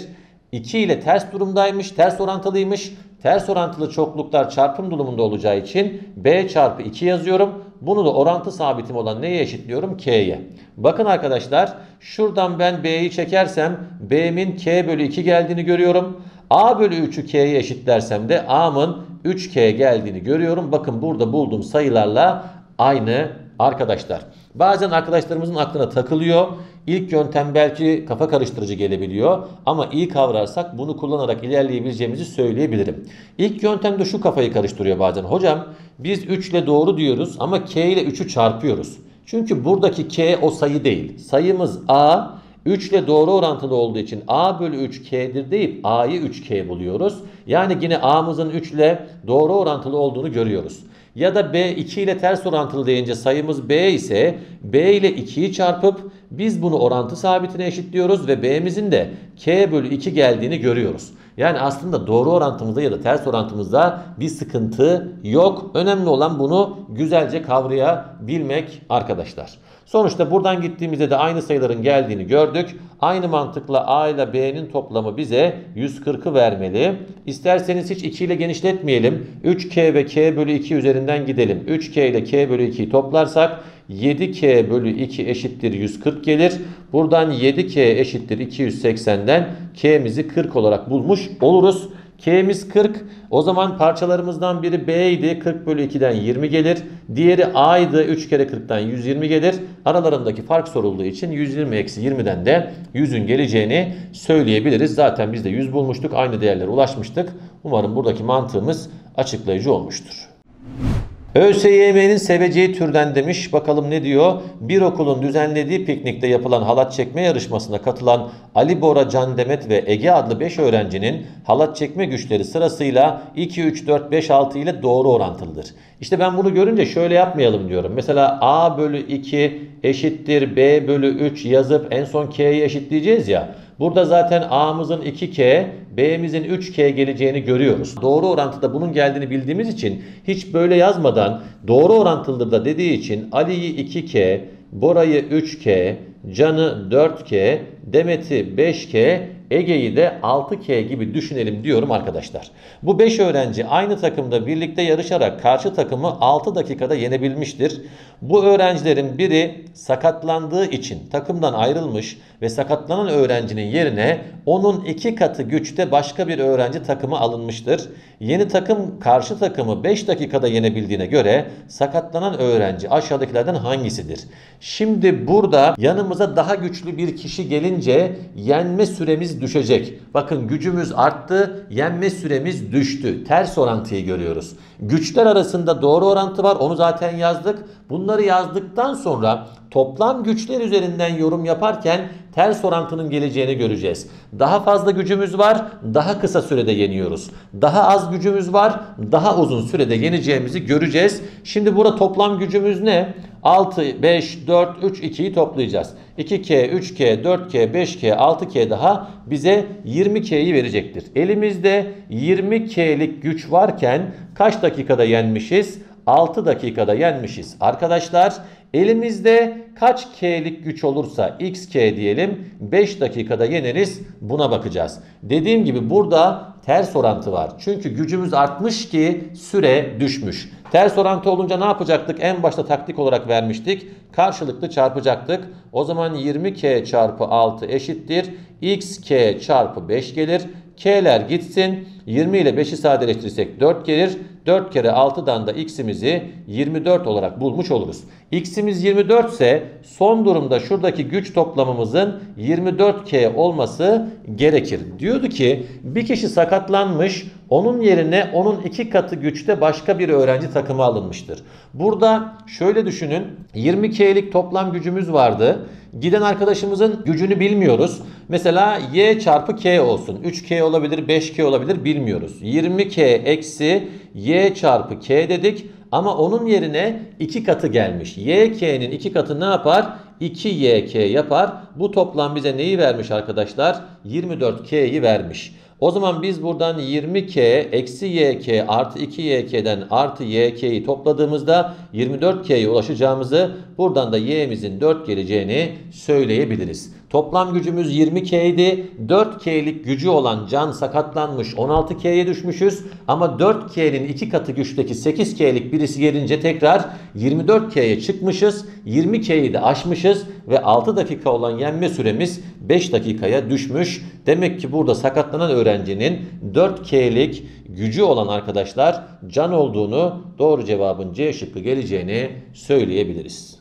2 ile ters durumdaymış, ters orantılıymış. Ters orantılı çokluklar çarpım durumunda olacağı için B çarpı 2 yazıyorum. Bunu da orantı sabitim olan neye eşitliyorum? K'ye. Bakın arkadaşlar şuradan ben B'yi çekersem B'min K bölü 2 geldiğini görüyorum. A bölü 3'ü K'ye eşitlersem de A'mın 3K geldiğini görüyorum. Bakın burada bulduğum sayılarla aynı arkadaşlar. Bazen arkadaşlarımızın aklına takılıyor. İlk yöntem belki kafa karıştırıcı gelebiliyor ama iyi kavrarsak bunu kullanarak ilerleyebileceğimizi söyleyebilirim. İlk yöntemde şu kafayı karıştırıyor bazen. Hocam biz 3 ile doğru diyoruz ama k ile 3'ü çarpıyoruz. Çünkü buradaki k o sayı değil. Sayımız a 3 ile doğru orantılı olduğu için a bölü 3 k'dir deyip a'yı 3k buluyoruz. Yani yine a'mızın 3 ile doğru orantılı olduğunu görüyoruz. Ya da b 2 ile ters orantılı deyince sayımız b ise b ile 2'yi çarpıp biz bunu orantı sabitine eşitliyoruz ve b'mizin de k bölü 2 geldiğini görüyoruz. Yani aslında doğru orantımızda ya da ters orantımızda bir sıkıntı yok. Önemli olan bunu güzelce kavrayabilmek arkadaşlar. Sonuçta buradan gittiğimizde de aynı sayıların geldiğini gördük. Aynı mantıkla A ile B'nin toplamı bize 140'ı vermeli. İsterseniz hiç 2 ile genişletmeyelim. 3K ve K bölü 2 üzerinden gidelim. 3K ile K bölü 2'yi toplarsak 7K bölü 2 eşittir 140 gelir. Buradan 7K eşittir 280'den K'mizi 40 olarak bulmuş oluruz. K'miz 40. O zaman parçalarımızdan biri B idi. 40 bölü 2'den 20 gelir. Diğeri A idi. 3 kere 40'tan 120 gelir. Aralarındaki fark sorulduğu için 120 eksi 20'den de 100'ün geleceğini söyleyebiliriz. Zaten biz de 100 bulmuştuk. Aynı değerlere ulaşmıştık. Umarım buradaki mantığımız açıklayıcı olmuştur. ÖSYM'nin seveceği türden demiş. Bakalım ne diyor? Bir okulun düzenlediği piknikte yapılan halat çekme yarışmasına katılan Ali Bora, Can Demet ve Ege adlı 5 öğrencinin halat çekme güçleri sırasıyla 2, 3, 4, 5, 6 ile doğru orantılıdır. İşte ben bunu görünce şöyle yapmayalım diyorum. Mesela A bölü 2 eşittir B bölü 3 yazıp en son K'yi eşitleyeceğiz ya. Burada zaten A'mızın 2K, B'mizin 3K geleceğini görüyoruz. Doğru orantıda bunun geldiğini bildiğimiz için hiç böyle yazmadan doğru orantılıdır da dediği için Ali'yi 2K, Bora'yı 3K, Can'ı 4K, Demet'i 5K, Ege'yi de 6K gibi düşünelim diyorum arkadaşlar. Bu 5 öğrenci aynı takımda birlikte yarışarak karşı takımı 6 dakikada yenebilmiştir. Bu öğrencilerin biri sakatlandığı için takımdan ayrılmış ve sakatlanan öğrencinin yerine onun iki katı güçte başka bir öğrenci takımı alınmıştır. Yeni takım karşı takımı 5 dakikada yenebildiğine göre sakatlanan öğrenci aşağıdakilerden hangisidir? Şimdi burada yanımıza daha güçlü bir kişi gelince yenme süremiz düşecek. Bakın gücümüz arttı, yenme süremiz düştü. Ters orantıyı görüyoruz. Güçler arasında doğru orantı var. Onu zaten yazdık. Bunları yazdıktan sonra toplam güçler üzerinden yorum yaparken ters orantının geleceğini göreceğiz. Daha fazla gücümüz var, daha kısa sürede yeniyoruz. Daha az gücümüz var, daha uzun sürede yeneceğimizi göreceğiz. Şimdi burada toplam gücümüz ne? 6, 5, 4, 3, 2'yi toplayacağız. 2K, 3K, 4K, 5K, 6K daha bize 20K'yi verecektir. Elimizde 20K'lik güç varken kaç dakikada yenmişiz? 6 dakikada yenmişiz. Arkadaşlar elimizde kaç K'lik güç olursa XK diyelim 5 dakikada yeneriz buna bakacağız. Dediğim gibi burada ters orantı var. Çünkü gücümüz artmış ki süre düşmüş. Ters orantı olunca ne yapacaktık? En başta taktik olarak vermiştik. Karşılıklı çarpacaktık. O zaman 20K çarpı 6 eşittir. XK çarpı 5 gelir. K'ler gitsin. 20 ile 5'i sadeleştirirsek 4 gelir. 4 kere 6'dan da x'imizi 24 olarak bulmuş oluruz. x'imiz 24 ise son durumda şuradaki güç toplamımızın 24k olması gerekir. Diyordu ki bir kişi sakatlanmış onun yerine onun iki katı güçte başka bir öğrenci takımı alınmıştır. Burada şöyle düşünün 20k'lik toplam gücümüz vardı. Giden arkadaşımızın gücünü bilmiyoruz. Mesela y çarpı k olsun. 3k olabilir 5k olabilir bilmiyoruz. 20k eksi y çarpı k dedik. Ama onun yerine 2 katı gelmiş. YK'nin 2 katı ne yapar? 2YK yapar. Bu toplam bize neyi vermiş arkadaşlar? 24K'yi vermiş. O zaman biz buradan 20K eksi YK artı 2YK'den artı YK'yi topladığımızda 24K'ye ulaşacağımızı buradan da Y'mizin 4 geleceğini söyleyebiliriz. Toplam gücümüz 20K idi. 4K'lik gücü olan can sakatlanmış 16K'ye düşmüşüz. Ama 4K'nin 2 katı güçteki 8K'lik birisi gelince tekrar 24K'ye çıkmışız. 20K'yi de aşmışız ve 6 dakika olan yenme süremiz 5 dakikaya düşmüş. Demek ki burada sakatlanan öğrencinin 4K'lik gücü olan arkadaşlar can olduğunu doğru cevabın C şıkkı geleceğini söyleyebiliriz.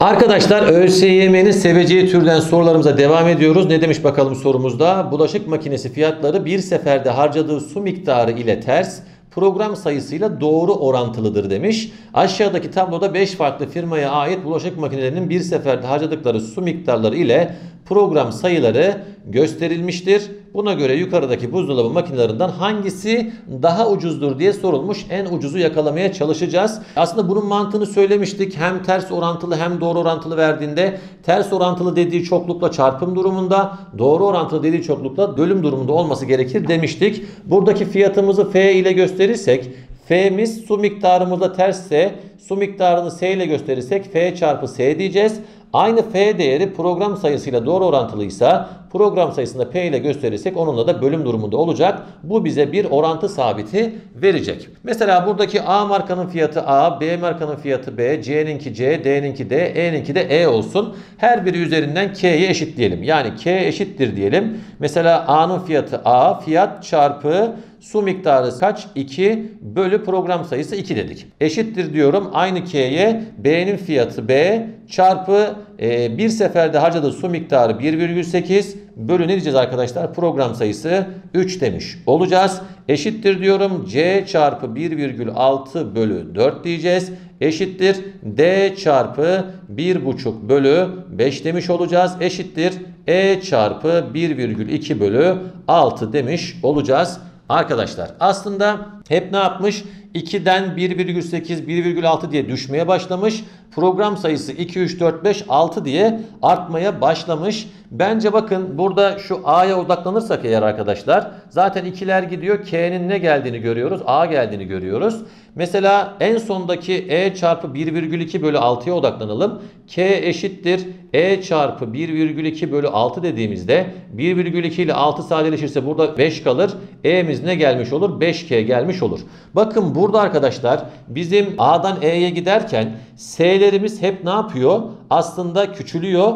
Arkadaşlar ÖSYM'nin seveceği türden sorularımıza devam ediyoruz. Ne demiş bakalım sorumuzda? Bulaşık makinesi fiyatları bir seferde harcadığı su miktarı ile ters, program sayısıyla doğru orantılıdır demiş. Aşağıdaki tabloda 5 farklı firmaya ait bulaşık makinelerinin bir seferde harcadıkları su miktarları ile program sayıları gösterilmiştir. Buna göre yukarıdaki buzdolabı makinelerinden hangisi daha ucuzdur diye sorulmuş. En ucuzu yakalamaya çalışacağız. Aslında bunun mantığını söylemiştik. Hem ters orantılı hem doğru orantılı verdiğinde ters orantılı dediği çoklukla çarpım durumunda, doğru orantılı dediği çoklukla bölüm durumunda olması gerekir demiştik. Buradaki fiyatımızı F ile gösterirsek F'miz su miktarımızda tersse su miktarını S ile gösterirsek F çarpı S diyeceğiz. Aynı F değeri program sayısıyla doğru orantılıysa program sayısında P ile gösterirsek onunla da bölüm durumunda olacak. Bu bize bir orantı sabiti verecek. Mesela buradaki A markanın fiyatı A, B markanın fiyatı B, C'ninki C, D'ninki D, E'ninki de E olsun. Her biri üzerinden K'ye eşitleyelim. Yani K eşittir diyelim. Mesela A'nın fiyatı A, fiyat çarpı Su miktarı kaç? 2 bölü program sayısı 2 dedik. Eşittir diyorum aynı K'ye B'nin fiyatı B çarpı e, bir seferde harcadığı su miktarı 1,8 bölü ne diyeceğiz arkadaşlar? Program sayısı 3 demiş olacağız. Eşittir diyorum C çarpı 1,6 bölü 4 diyeceğiz. Eşittir D çarpı 1,5 bölü 5 demiş olacağız. Eşittir E çarpı 1,2 bölü 6 demiş olacağız. Arkadaşlar aslında hep ne yapmış? 2'den 1,8, 1,6 diye düşmeye başlamış. Program sayısı 2, 3, 4, 5, 6 diye artmaya başlamış. Bence bakın burada şu A'ya odaklanırsak eğer arkadaşlar zaten ikiler gidiyor. K'nin ne geldiğini görüyoruz. A geldiğini görüyoruz. Mesela en sondaki E çarpı 1,2 bölü 6'ya odaklanalım. K eşittir E çarpı 1,2 bölü 6 dediğimizde 1,2 ile 6 sadeleşirse burada 5 kalır. E'miz ne gelmiş olur? 5K gelmiş olur. Bakın burada arkadaşlar bizim A'dan E'ye giderken S'lerimiz hep ne yapıyor? Aslında küçülüyor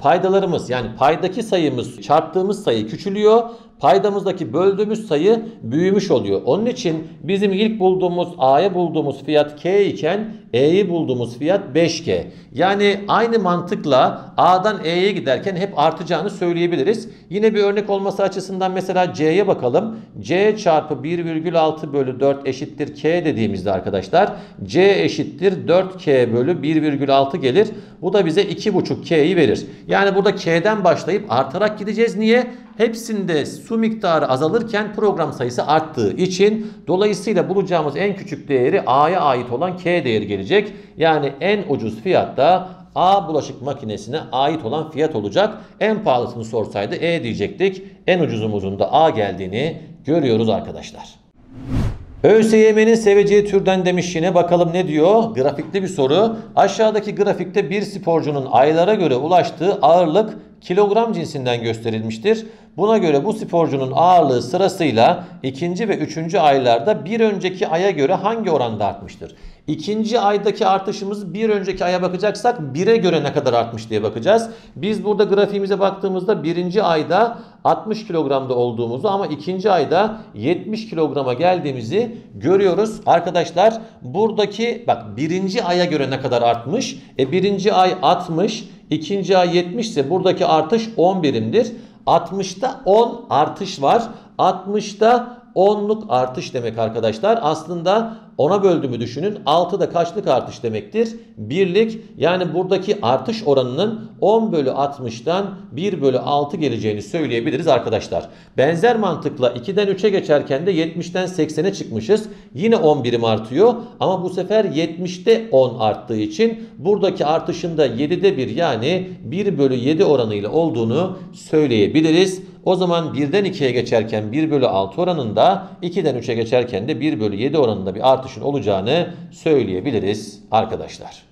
paydalarımız yani paydaki sayımız çarptığımız sayı küçülüyor. Paydamızdaki böldüğümüz sayı büyümüş oluyor. Onun için bizim ilk bulduğumuz A'ya bulduğumuz fiyat K iken E'yi bulduğumuz fiyat 5K. Yani aynı mantıkla A'dan E'ye giderken hep artacağını söyleyebiliriz. Yine bir örnek olması açısından mesela C'ye bakalım. C çarpı 1,6 bölü 4 eşittir K dediğimizde arkadaşlar C eşittir 4K bölü 1,6 gelir. Bu da bize 2,5K'yi verir. Yani burada K'den başlayıp artarak gideceğiz. Niye? Hepsinde su miktarı azalırken program sayısı arttığı için dolayısıyla bulacağımız en küçük değeri A'ya ait olan K değeri gelecek. Yani en ucuz fiyat da A bulaşık makinesine ait olan fiyat olacak. En pahalısını sorsaydı E diyecektik. En ucuzumuzun da A geldiğini görüyoruz arkadaşlar. ÖSYM'nin seveceği türden demiş yine bakalım ne diyor? Grafikli bir soru. Aşağıdaki grafikte bir sporcunun aylara göre ulaştığı ağırlık kilogram cinsinden gösterilmiştir. Buna göre bu sporcunun ağırlığı sırasıyla ikinci ve üçüncü aylarda bir önceki aya göre hangi oranda artmıştır? İkinci aydaki artışımız bir önceki aya bakacaksak bire göre ne kadar artmış diye bakacağız. Biz burada grafiğimize baktığımızda birinci ayda 60 kilogramda olduğumuzu ama ikinci ayda 70 kilograma geldiğimizi görüyoruz. Arkadaşlar buradaki bak birinci aya göre ne kadar artmış? E birinci ay 60, ikinci ay 70 ise buradaki artış 10 birimdir. 60'ta 10 artış var. 60'ta 10'luk artış demek arkadaşlar. Aslında 10'a böldüğümü düşünün. 6 da kaçlık artış demektir? Birlik. Yani buradaki artış oranının 10 bölü 60'tan 1 bölü 6 geleceğini söyleyebiliriz arkadaşlar. Benzer mantıkla 2'den 3'e geçerken de 70'ten 80'e çıkmışız. Yine 10 birim artıyor. Ama bu sefer 70'te 10 arttığı için buradaki artışın da 7'de 1 yani 1 bölü 7 oranıyla olduğunu söyleyebiliriz. O zaman 1'den 2'ye geçerken 1 bölü 6 oranında 2'den 3'e geçerken de 1 bölü 7 oranında bir artışın olacağını söyleyebiliriz arkadaşlar.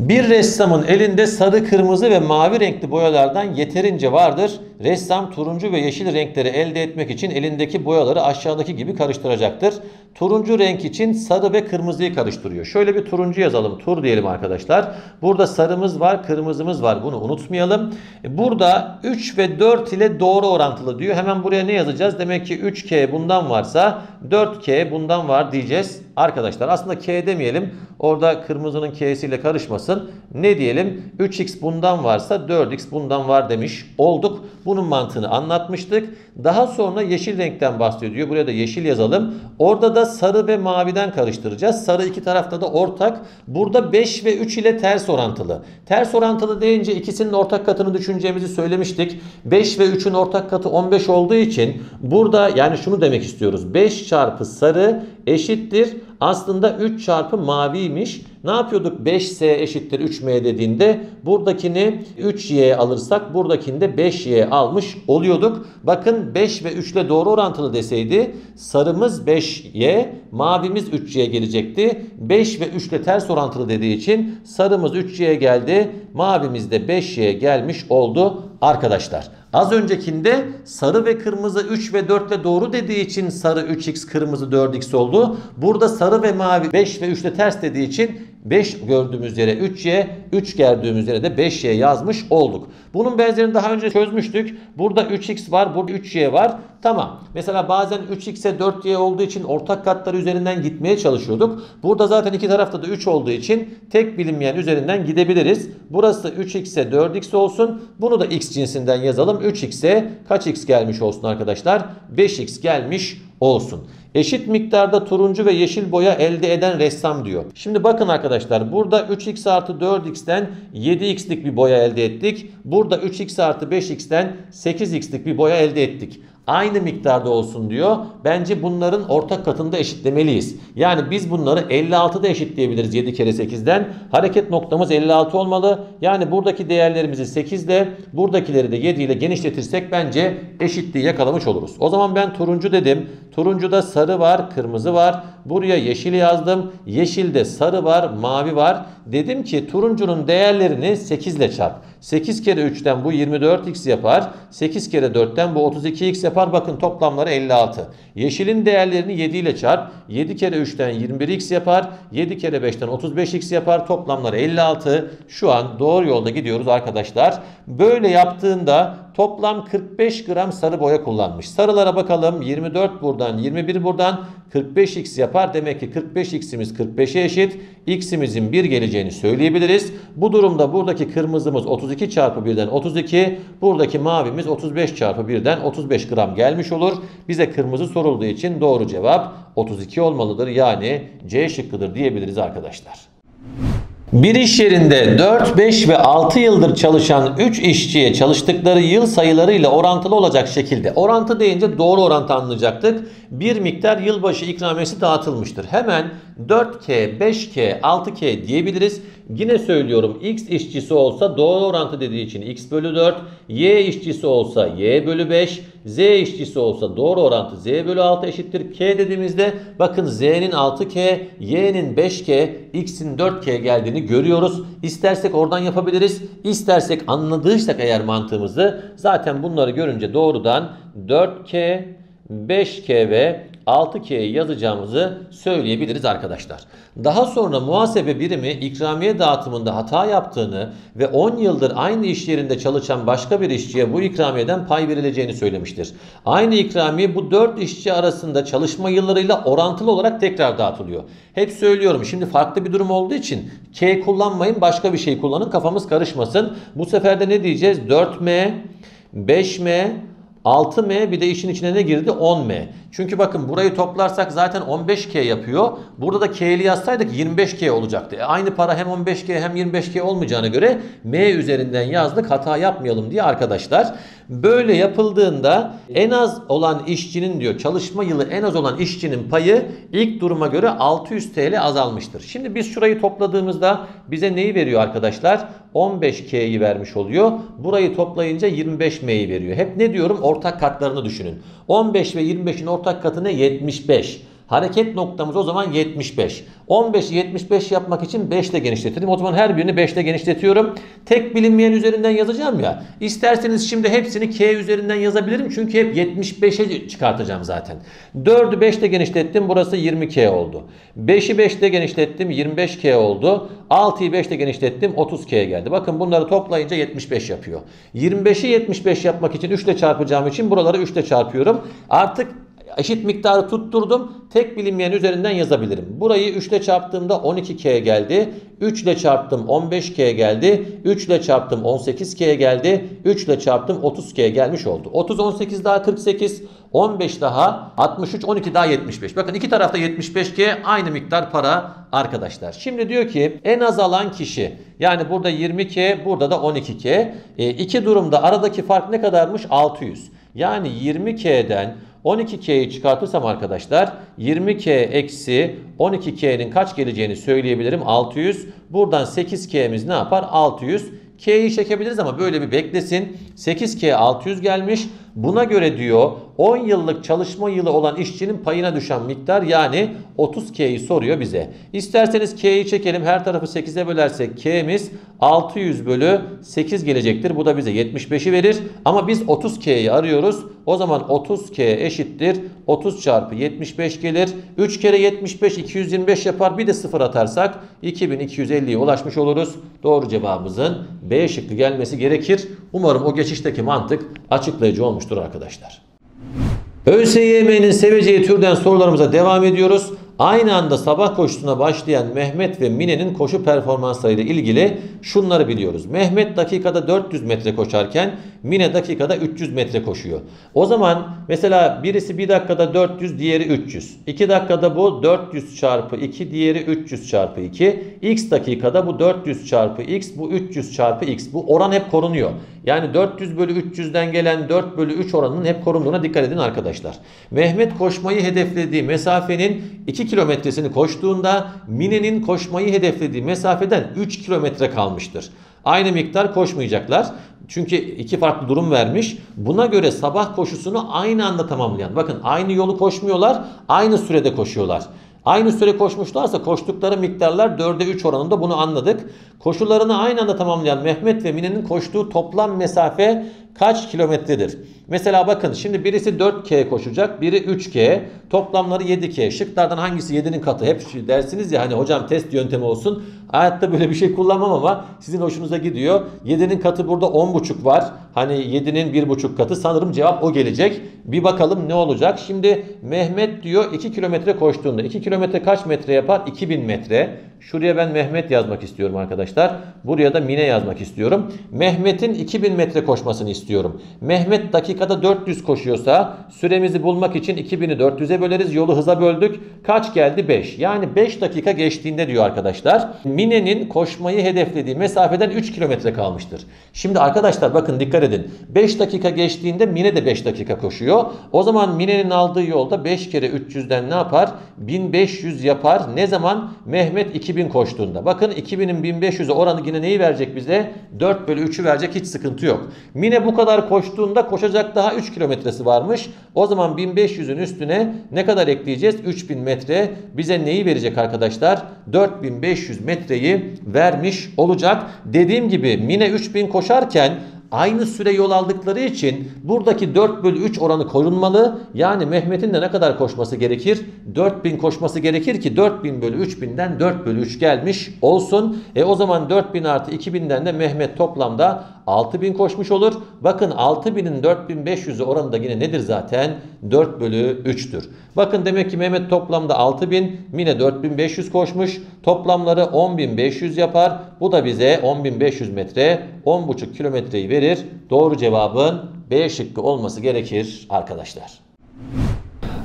Bir ressamın elinde sarı, kırmızı ve mavi renkli boyalardan yeterince vardır. Ressam turuncu ve yeşil renkleri elde etmek için elindeki boyaları aşağıdaki gibi karıştıracaktır. Turuncu renk için sarı ve kırmızıyı karıştırıyor. Şöyle bir turuncu yazalım. Tur diyelim arkadaşlar. Burada sarımız var, kırmızımız var. Bunu unutmayalım. Burada 3 ve 4 ile doğru orantılı diyor. Hemen buraya ne yazacağız? Demek ki 3K bundan varsa 4K bundan var diyeceğiz. Arkadaşlar aslında K demeyelim. Orada kırmızının K'siyle karışmasın. Ne diyelim? 3X bundan varsa 4X bundan var demiş olduk. Bunun mantığını anlatmıştık. Daha sonra yeşil renkten bahsediyor. Buraya da yeşil yazalım. Orada da sarı ve maviden karıştıracağız. Sarı iki tarafta da ortak. Burada 5 ve 3 ile ters orantılı. Ters orantılı deyince ikisinin ortak katını düşüneceğimizi söylemiştik. 5 ve 3'ün ortak katı 15 olduğu için burada yani şunu demek istiyoruz. 5 çarpı sarı eşittir aslında 3 çarpı maviymiş. Ne yapıyorduk 5S eşittir 3M dediğinde buradakini 3Y alırsak buradakini de 5Y almış oluyorduk. Bakın 5 ve 3 ile doğru orantılı deseydi sarımız 5Y mavimiz 3Y gelecekti. 5 ve 3 ile ters orantılı dediği için sarımız 3Y geldi mavimiz de 5Y gelmiş oldu arkadaşlar. Az öncekinde sarı ve kırmızı 3 ve 4 ile doğru dediği için sarı 3x kırmızı 4x oldu. Burada sarı ve mavi 5 ve 3 ile ters dediği için 5 gördüğümüz yere 3y, 3 gördüğümüz yere de 5y yazmış olduk. Bunun benzerini daha önce çözmüştük. Burada 3x var, burada 3y var. Tamam. Mesela bazen 3x'e 4y olduğu için ortak katları üzerinden gitmeye çalışıyorduk. Burada zaten iki tarafta da 3 olduğu için tek bilinmeyen üzerinden gidebiliriz. Burası 3x'e 4x olsun. Bunu da x cinsinden yazalım. 3x'e kaç x gelmiş olsun arkadaşlar? 5x gelmiş olsun. Eşit miktarda turuncu ve yeşil boya elde eden ressam diyor. Şimdi bakın arkadaşlar burada 3x artı 4x'ten 7x'lik bir boya elde ettik. Burada 3x artı 5x'ten 8x'lik bir boya elde ettik aynı miktarda olsun diyor. Bence bunların ortak katında eşitlemeliyiz. Yani biz bunları 56'da eşitleyebiliriz 7 kere 8'den. Hareket noktamız 56 olmalı. Yani buradaki değerlerimizi 8 ile buradakileri de 7 ile genişletirsek bence eşitliği yakalamış oluruz. O zaman ben turuncu dedim. Turuncuda sarı var, kırmızı var. Buraya yeşil yazdım. Yeşilde sarı var, mavi var. Dedim ki turuncunun değerlerini 8 ile çarp. 8 kere 3'ten bu 24x yapar. 8 kere 4'ten bu 32x yapar. Bakın toplamları 56. Yeşilin değerlerini 7 ile çarp. 7 kere 3'ten 21x yapar. 7 kere 5'ten 35x yapar. Toplamları 56. Şu an doğru yolda gidiyoruz arkadaşlar. Böyle yaptığında toplam 45 gram sarı boya kullanmış. Sarılara bakalım. 24 buradan 21 buradan 45x yapar. Demek ki 45x'imiz 45'e eşit. x'imizin 1 geleceğini söyleyebiliriz. Bu durumda buradaki kırmızımız 32 çarpı 1'den 32. Buradaki mavimiz 35 çarpı 1'den 35 gram gelmiş olur. Bize kırmızı sorulduğu için doğru cevap 32 olmalıdır. Yani C şıkkıdır diyebiliriz arkadaşlar. Bir iş yerinde 4, 5 ve 6 yıldır çalışan 3 işçiye çalıştıkları yıl sayılarıyla orantılı olacak şekilde. Orantı deyince doğru orantı anlayacaktık. Bir miktar yılbaşı ikramiyesi dağıtılmıştır. Hemen 4K, 5K, 6K diyebiliriz. Yine söylüyorum X işçisi olsa doğru orantı dediği için X bölü 4. Y işçisi olsa Y bölü 5. Z işçisi olsa doğru orantı Z bölü 6 eşittir. K dediğimizde bakın Z'nin 6K, Y'nin 5K, X'in 4K geldiğini görüyoruz. İstersek oradan yapabiliriz. İstersek anladıysak eğer mantığımızı zaten bunları görünce doğrudan 4K, 5K ve 6K'yi yazacağımızı söyleyebiliriz arkadaşlar. Daha sonra muhasebe birimi ikramiye dağıtımında hata yaptığını ve 10 yıldır aynı iş yerinde çalışan başka bir işçiye bu ikramiyeden pay verileceğini söylemiştir. Aynı ikramiye bu 4 işçi arasında çalışma yıllarıyla orantılı olarak tekrar dağıtılıyor. Hep söylüyorum şimdi farklı bir durum olduğu için K kullanmayın başka bir şey kullanın kafamız karışmasın. Bu sefer de ne diyeceğiz? 4M, 5M, 6M bir de işin içine ne girdi? 10M. Çünkü bakın burayı toplarsak zaten 15K yapıyor. Burada da K'li yazsaydık 25K olacaktı. E aynı para hem 15K hem 25K olmayacağına göre M üzerinden yazdık hata yapmayalım diye arkadaşlar. Böyle yapıldığında en az olan işçinin diyor çalışma yılı en az olan işçinin payı ilk duruma göre 600 TL azalmıştır. Şimdi biz şurayı topladığımızda bize neyi veriyor arkadaşlar? 15K'yi vermiş oluyor. Burayı toplayınca 25M'yi veriyor. Hep ne diyorum? Ortak katlarını düşünün. 15 ve 25'in ortak katı ne? 75. Hareket noktamız o zaman 75. 15'i 75 yapmak için 5 ile genişletelim. O zaman her birini 5 ile genişletiyorum. Tek bilinmeyen üzerinden yazacağım ya. İsterseniz şimdi hepsini K üzerinden yazabilirim. Çünkü hep 75'e çıkartacağım zaten. 4'ü 5 ile genişlettim. Burası 20K oldu. 5'i 5 ile genişlettim. 25K oldu. 6'yı 5 ile genişlettim. 30K geldi. Bakın bunları toplayınca 75 yapıyor. 25'i 75 yapmak için 3 ile çarpacağım için buraları 3 ile çarpıyorum. Artık eşit miktarı tutturdum. Tek bilinmeyen üzerinden yazabilirim. Burayı 3 ile çarptığımda 12K geldi. 3 ile çarptım 15K geldi. 3 ile çarptım 18K geldi. 3 ile çarptım 30K gelmiş oldu. 30 18 daha 48. 15 daha 63 12 daha 75. Bakın iki tarafta 75K aynı miktar para arkadaşlar. Şimdi diyor ki en az alan kişi yani burada 20K burada da 12K. E, iki durumda aradaki fark ne kadarmış? 600. Yani 20K'den 12K'yi çıkartırsam arkadaşlar 20K eksi 12K'nin kaç geleceğini söyleyebilirim. 600. Buradan 8K'miz ne yapar? 600. K'yi çekebiliriz ama böyle bir beklesin. 8K 600 gelmiş. Buna göre diyor 10 yıllık çalışma yılı olan işçinin payına düşen miktar yani 30K'yi soruyor bize. İsterseniz K'yi çekelim. Her tarafı 8'e bölersek K'miz 600 bölü 8 gelecektir. Bu da bize 75'i verir. Ama biz 30K'yi arıyoruz. O zaman 30K eşittir. 30 çarpı 75 gelir. 3 kere 75 225 yapar. Bir de 0 atarsak 2250'ye ulaşmış oluruz. Doğru cevabımızın B şıkkı gelmesi gerekir. Umarım o geçişteki mantık açıklayıcı olmuştur arkadaşlar. ÖSYM'nin seveceği türden sorularımıza devam ediyoruz. Aynı anda sabah koşusuna başlayan Mehmet ve Mine'nin koşu performanslarıyla ilgili şunları biliyoruz. Mehmet dakikada 400 metre koşarken Mine dakikada 300 metre koşuyor. O zaman mesela birisi 1 dakikada 400 diğeri 300. 2 dakikada bu 400 çarpı 2 diğeri 300 çarpı 2. X dakikada bu 400 çarpı X bu 300 çarpı X. Bu oran hep korunuyor. Yani 400 bölü 300'den gelen 4 bölü 3 oranının hep korunduğuna dikkat edin arkadaşlar. Mehmet koşmayı hedeflediği mesafenin 2 kilometresini koştuğunda Mine'nin koşmayı hedeflediği mesafeden 3 kilometre kalmıştır. Aynı miktar koşmayacaklar. Çünkü iki farklı durum vermiş. Buna göre sabah koşusunu aynı anda tamamlayan. Bakın aynı yolu koşmuyorlar. Aynı sürede koşuyorlar. Aynı süre koşmuşlarsa koştukları miktarlar 4'e 3 oranında bunu anladık. Koşularını aynı anda tamamlayan Mehmet ve Mine'nin koştuğu toplam mesafe kaç kilometredir? Mesela bakın şimdi birisi 4K koşacak, biri 3K. Toplamları 7K. Şıklardan hangisi 7'nin katı? Hep dersiniz ya hani hocam test yöntemi olsun. Hayatta böyle bir şey kullanmam ama sizin hoşunuza gidiyor. 7'nin katı burada 10.5 var. Hani 7'nin 1.5 katı. Sanırım cevap o gelecek. Bir bakalım ne olacak. Şimdi Mehmet diyor 2 kilometre koştuğunda. 2 kilometre kaç metre yapar? 2000 metre. Şuraya ben Mehmet yazmak istiyorum arkadaşlar. Buraya da Mine yazmak istiyorum. Mehmet'in 2000 metre koşmasını istiyorum. Mehmet dakikada 400 koşuyorsa süremizi bulmak için 2000'i 400'e böleriz. Yolu hıza böldük. Kaç geldi? 5. Yani 5 dakika geçtiğinde diyor arkadaşlar. Mine'nin koşmayı hedeflediği mesafeden 3 kilometre kalmıştır. Şimdi arkadaşlar bakın dikkat edin. 5 dakika geçtiğinde Mine de 5 dakika koşuyor. O zaman Mine'nin aldığı yolda 5 kere 300'den ne yapar? 1500 yapar. Ne zaman? Mehmet 2000 koştuğunda. Bakın 2000'in 1500'e oranı yine neyi verecek bize? 4 bölü 3'ü verecek hiç sıkıntı yok. Mine bu kadar koştuğunda koşacak daha 3 kilometresi varmış. O zaman 1500'ün üstüne ne kadar ekleyeceğiz? 3000 metre bize neyi verecek arkadaşlar? 4500 metreyi vermiş olacak. Dediğim gibi Mine 3000 koşarken aynı süre yol aldıkları için buradaki 4 bölü 3 oranı korunmalı. Yani Mehmet'in de ne kadar koşması gerekir? 4000 koşması gerekir ki 4000 bölü 3000'den 4 bölü 3 gelmiş olsun. E o zaman 4000 artı 2000'den de Mehmet toplamda 6000 koşmuş olur. Bakın 6000'in 4500'ü oranı da yine nedir zaten? 4 bölü 3'tür. Bakın demek ki Mehmet toplamda 6000, Mine 4500 koşmuş. Toplamları 10500 yapar. Bu da bize 10500 metre, 10,5 kilometreyi verir. Doğru cevabın B şıkkı olması gerekir arkadaşlar.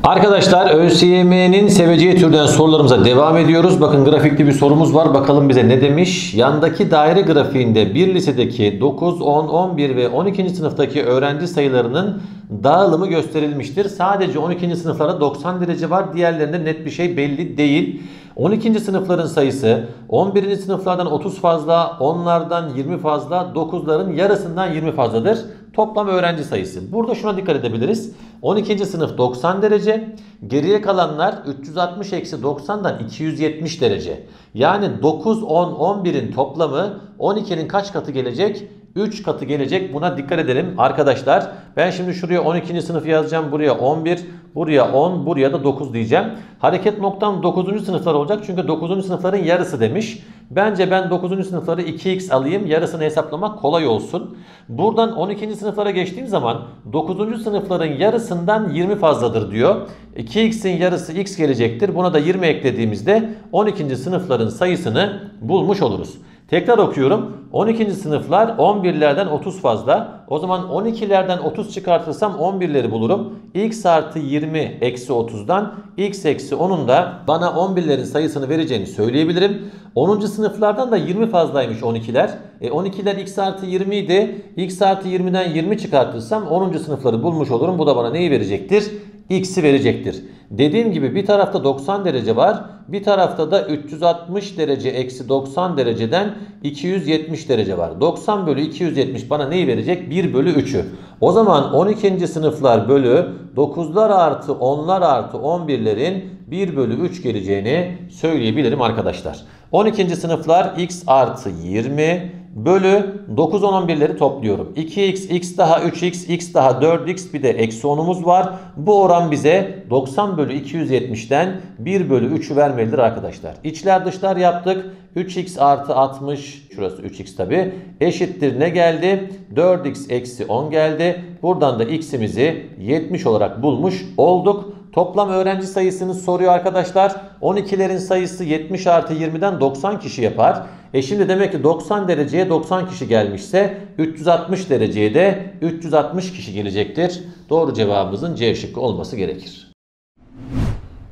Arkadaşlar ÖSYM'nin seveceği türden sorularımıza devam ediyoruz. Bakın grafikli bir sorumuz var. Bakalım bize ne demiş? Yandaki daire grafiğinde bir lisedeki 9, 10, 11 ve 12. sınıftaki öğrenci sayılarının dağılımı gösterilmiştir. Sadece 12. sınıflarda 90 derece var. Diğerlerinde net bir şey belli değil. 12. sınıfların sayısı 11. sınıflardan 30 fazla, 10'lardan 20 fazla, 9'ların yarısından 20 fazladır. Toplam öğrenci sayısı. Burada şuna dikkat edebiliriz. 12. sınıf 90 derece. Geriye kalanlar 360 eksi 90'dan 270 derece. Yani 9, 10, 11'in toplamı 12'nin kaç katı gelecek? 3 katı gelecek. Buna dikkat edelim arkadaşlar. Ben şimdi şuraya 12. sınıf yazacağım. Buraya 11, buraya 10, buraya da 9 diyeceğim. Hareket noktam 9. sınıflar olacak. Çünkü 9. sınıfların yarısı demiş. Bence ben 9. sınıfları 2x alayım. Yarısını hesaplamak kolay olsun. Buradan 12. sınıflara geçtiğim zaman 9. sınıfların yarısından 20 fazladır diyor. 2x'in yarısı x gelecektir. Buna da 20 eklediğimizde 12. sınıfların sayısını bulmuş oluruz. Tekrar okuyorum. 12. sınıflar 11'lerden 30 fazla. O zaman 12'lerden 30 çıkartırsam 11'leri bulurum. x artı 20 eksi 30'dan x eksi 10'un da bana 11'lerin sayısını vereceğini söyleyebilirim. 10. sınıflardan da 20 fazlaymış 12'ler. E 12'ler x artı 20 idi. x artı 20'den 20 çıkartırsam 10. sınıfları bulmuş olurum. Bu da bana neyi verecektir? X'i verecektir. Dediğim gibi bir tarafta 90 derece var. Bir tarafta da 360 derece eksi 90 dereceden 270 derece var. 90 bölü 270 bana neyi verecek? 1 bölü 3'ü. O zaman 12. sınıflar bölü 9'lar artı 10'lar artı 11'lerin 1 bölü 3 geleceğini söyleyebilirim arkadaşlar. 12. sınıflar x artı 20 bölü 9 10 11'leri topluyorum. 2x, x daha 3x, x daha 4x bir de eksi 10'umuz var. Bu oran bize 90 bölü 270'ten 1 bölü 3'ü vermelidir arkadaşlar. İçler dışlar yaptık. 3x artı 60 şurası 3x tabi eşittir ne geldi? 4x eksi 10 geldi. Buradan da x'imizi 70 olarak bulmuş olduk. Toplam öğrenci sayısını soruyor arkadaşlar. 12'lerin sayısı 70 artı 20'den 90 kişi yapar. E şimdi demek ki 90 dereceye 90 kişi gelmişse 360 dereceye de 360 kişi gelecektir. Doğru cevabımızın C şıkkı olması gerekir.